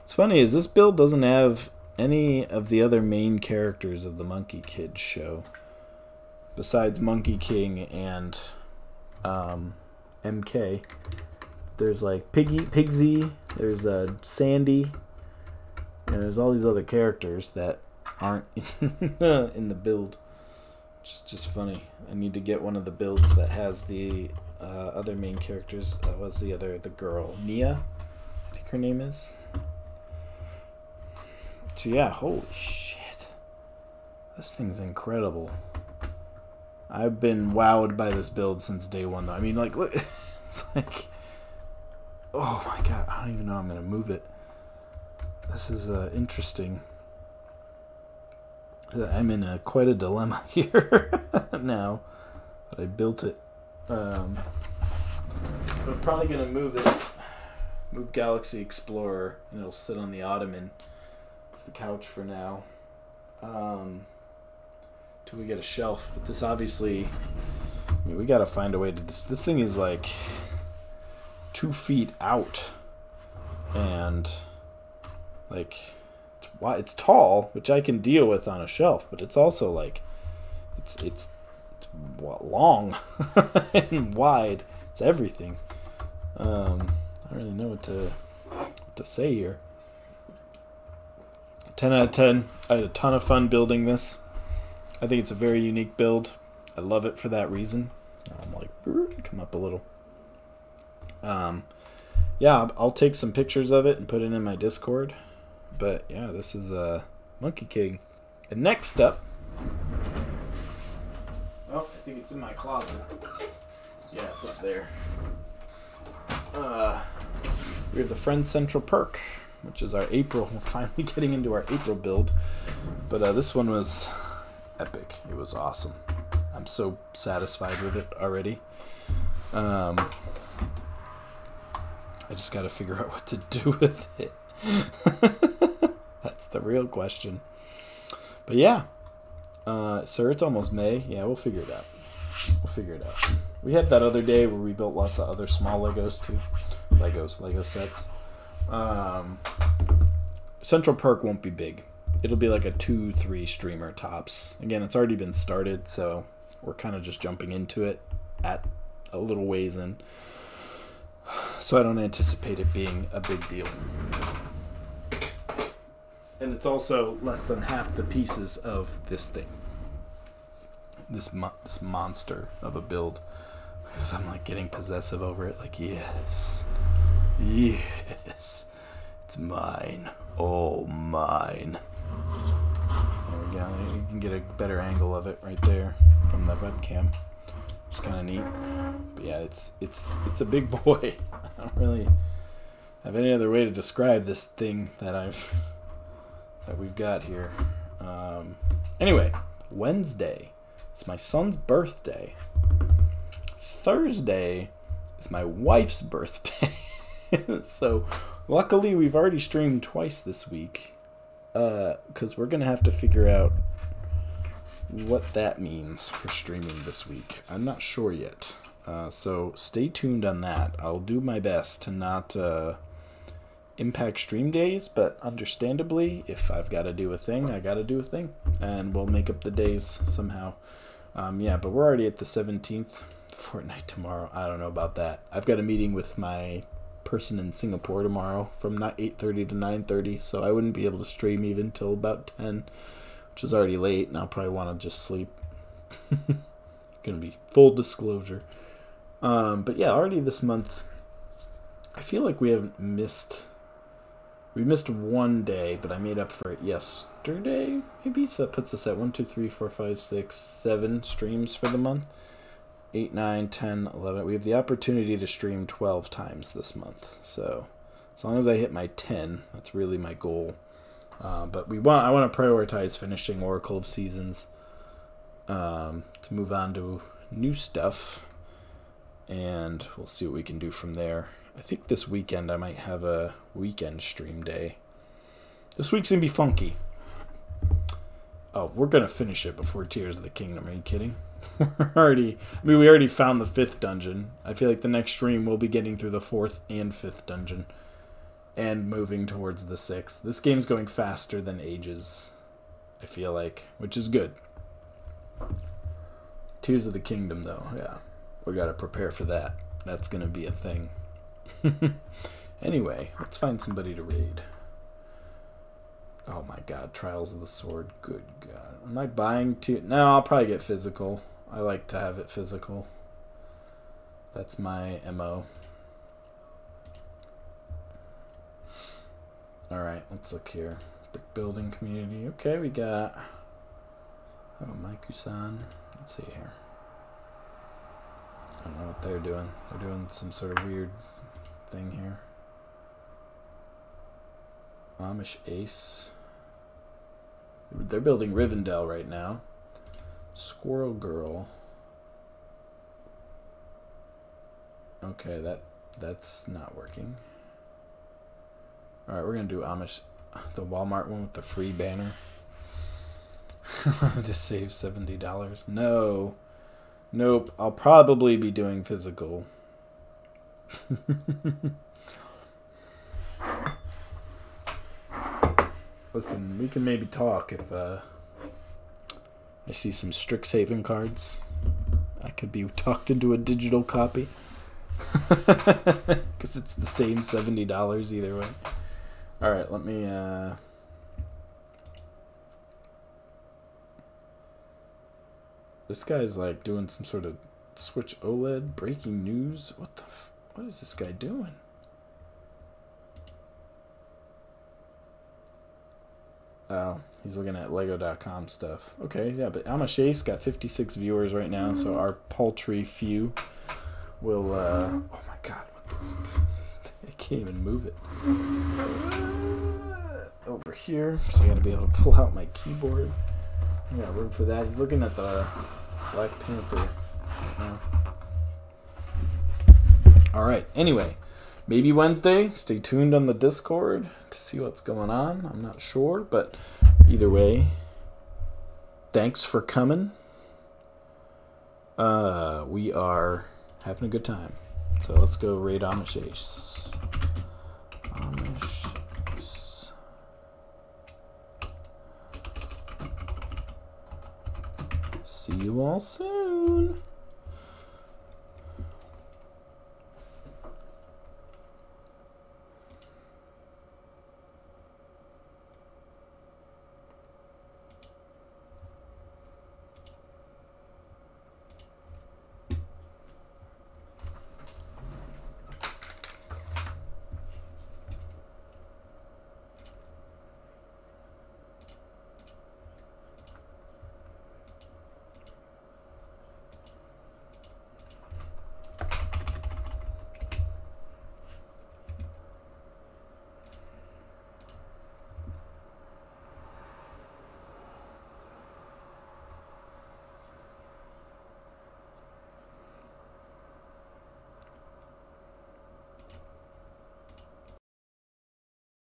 It's funny is this build doesn't have any of the other main characters of the Monkie Kid show. Besides Monkey King and um, MK. There's like Piggy, Pigsy, there's uh, Sandy, and there's all these other characters that aren't in the build. Which is just funny. I need to get one of the builds that has the uh, other main characters. That was the other, the girl, Nia, I think her name is. So yeah, holy shit. This thing's incredible. I've been wowed by this build since day one though. I mean like look it's like Oh my god, I don't even know I'm gonna move it. This is uh, interesting. I'm in a, quite a dilemma here now that I built it. Um, I'm probably gonna move it, move Galaxy Explorer, and it'll sit on the ottoman, the couch for now, um, till we get a shelf. But this obviously, I mean, we gotta find a way to. This thing is like two feet out, and like it's it's tall, which I can deal with on a shelf, but it's also like it's it's, it's what, long and wide. It's everything. Um, I don't really know what to what to say here. 10 out of 10. I had a ton of fun building this. I think it's a very unique build. I love it for that reason. I'm like, come up a little. Um, yeah, I'll take some pictures of it and put it in my Discord. But yeah, this is a uh, Monkey King. And next up, oh, I think it's in my closet. Yeah, it's up there. Uh, we have the Friend Central perk, which is our April. We're finally getting into our April build, but uh, this one was epic. It was awesome. I'm so satisfied with it already. Um, I just got to figure out what to do with it. That's the real question. But yeah, uh, sir, it's almost May. Yeah, we'll figure it out. We'll figure it out. We had that other day where we built lots of other small Legos too. Legos, Lego sets. Um, Central Perk won't be big. It'll be like a two, three streamer tops. Again, it's already been started, so we're kind of just jumping into it at a little ways in. So I don't anticipate it being a big deal. And it's also less than half the pieces of this thing. This mo- this monster of a build. Because I'm like getting possessive over it. Like, yes. Yes. It's mine. All mine. There we go. You can get a better angle of it right there from the webcam. It's kind of neat. But yeah, it's it's it's a big boy. I don't really have any other way to describe this thing that I've that we've got here. Um, anyway, Wednesday. It's my son's birthday. Thursday is my wife's birthday. so, luckily, we've already streamed twice this week. Because uh, we're to have to figure out what that means for streaming this week. I'm not sure yet. Uh, so, stay tuned on that. I'll do my best to not. Uh, impact stream days, but understandably, if I've got to do a thing, I got to do a thing, and we'll make up the days somehow. Um, yeah, but we're already at the 17th. Fortnite tomorrow. I don't know about that. I've got a meeting with my person in Singapore tomorrow from 8:30 to 9:30, so I wouldn't be able to stream even till about 10, which is already late, and I'll probably want to just sleep. Gonna be full disclosure. Um, but yeah, already this month, I feel like we haven't missed we missed one day, but I made up for it yesterday, maybe? So that puts us at 1, 2, 3, 4, 5, 6, 7 streams for the month. 8, 9, 10, 11. We have the opportunity to stream 12 times this month. So as long as I hit my 10, that's really my goal. Uh, but we want I want to prioritize finishing Oracle of Seasons um, to move on to new stuff, and we'll see what we can do from there. I think this weekend I might have a weekend stream day. This week's gonna be funky. Oh, we're gonna finish it before Tears of the Kingdom. Are you kidding? we're already. I mean, we already found the fifth dungeon. I feel like the next stream we'll be getting through the fourth and fifth dungeon, and moving towards the sixth. This game's going faster than ages. I feel like, which is good. Tears of the Kingdom, though, yeah, we gotta prepare for that. That's gonna be a thing. anyway, let's find somebody to raid. Oh my god, Trials of the Sword. Good god. Am I buying two? No, I'll probably get physical. I like to have it physical. That's my MO. Alright, let's look here. Brick building community. Okay, we got. Oh, Maiku-san. Let's see here. I don't know what they're doing. They're doing some sort of weird thing here. Amish Ace. They're building Rivendell right now. Squirrel Girl. Okay, that that's not working. All right, we're gonna do Amish, the Walmart one with the free banner. Just save seventy dollars. No, nope. I'll probably be doing physical. Listen, we can maybe talk if uh, I see some Strixhaven cards. I could be talked into a digital copy. Because it's the same $70 either way. Alright, let me. Uh... This guy's like doing some sort of Switch OLED breaking news. What the. what is this guy doing? Oh, he's looking at Lego.com stuff. Okay, yeah, but Amashace got 56 viewers right now, so our paltry few will. Uh, oh my god, I can't even move it. Over here, so I gotta be able to pull out my keyboard. I got room for that. He's looking at the Black Panther. Alright, anyway, maybe Wednesday. Stay tuned on the Discord to see what's going on. I'm not sure, but either way, thanks for coming. Uh, we are having a good time. So let's go raid Amish Ace. Amish Ace. See you all soon.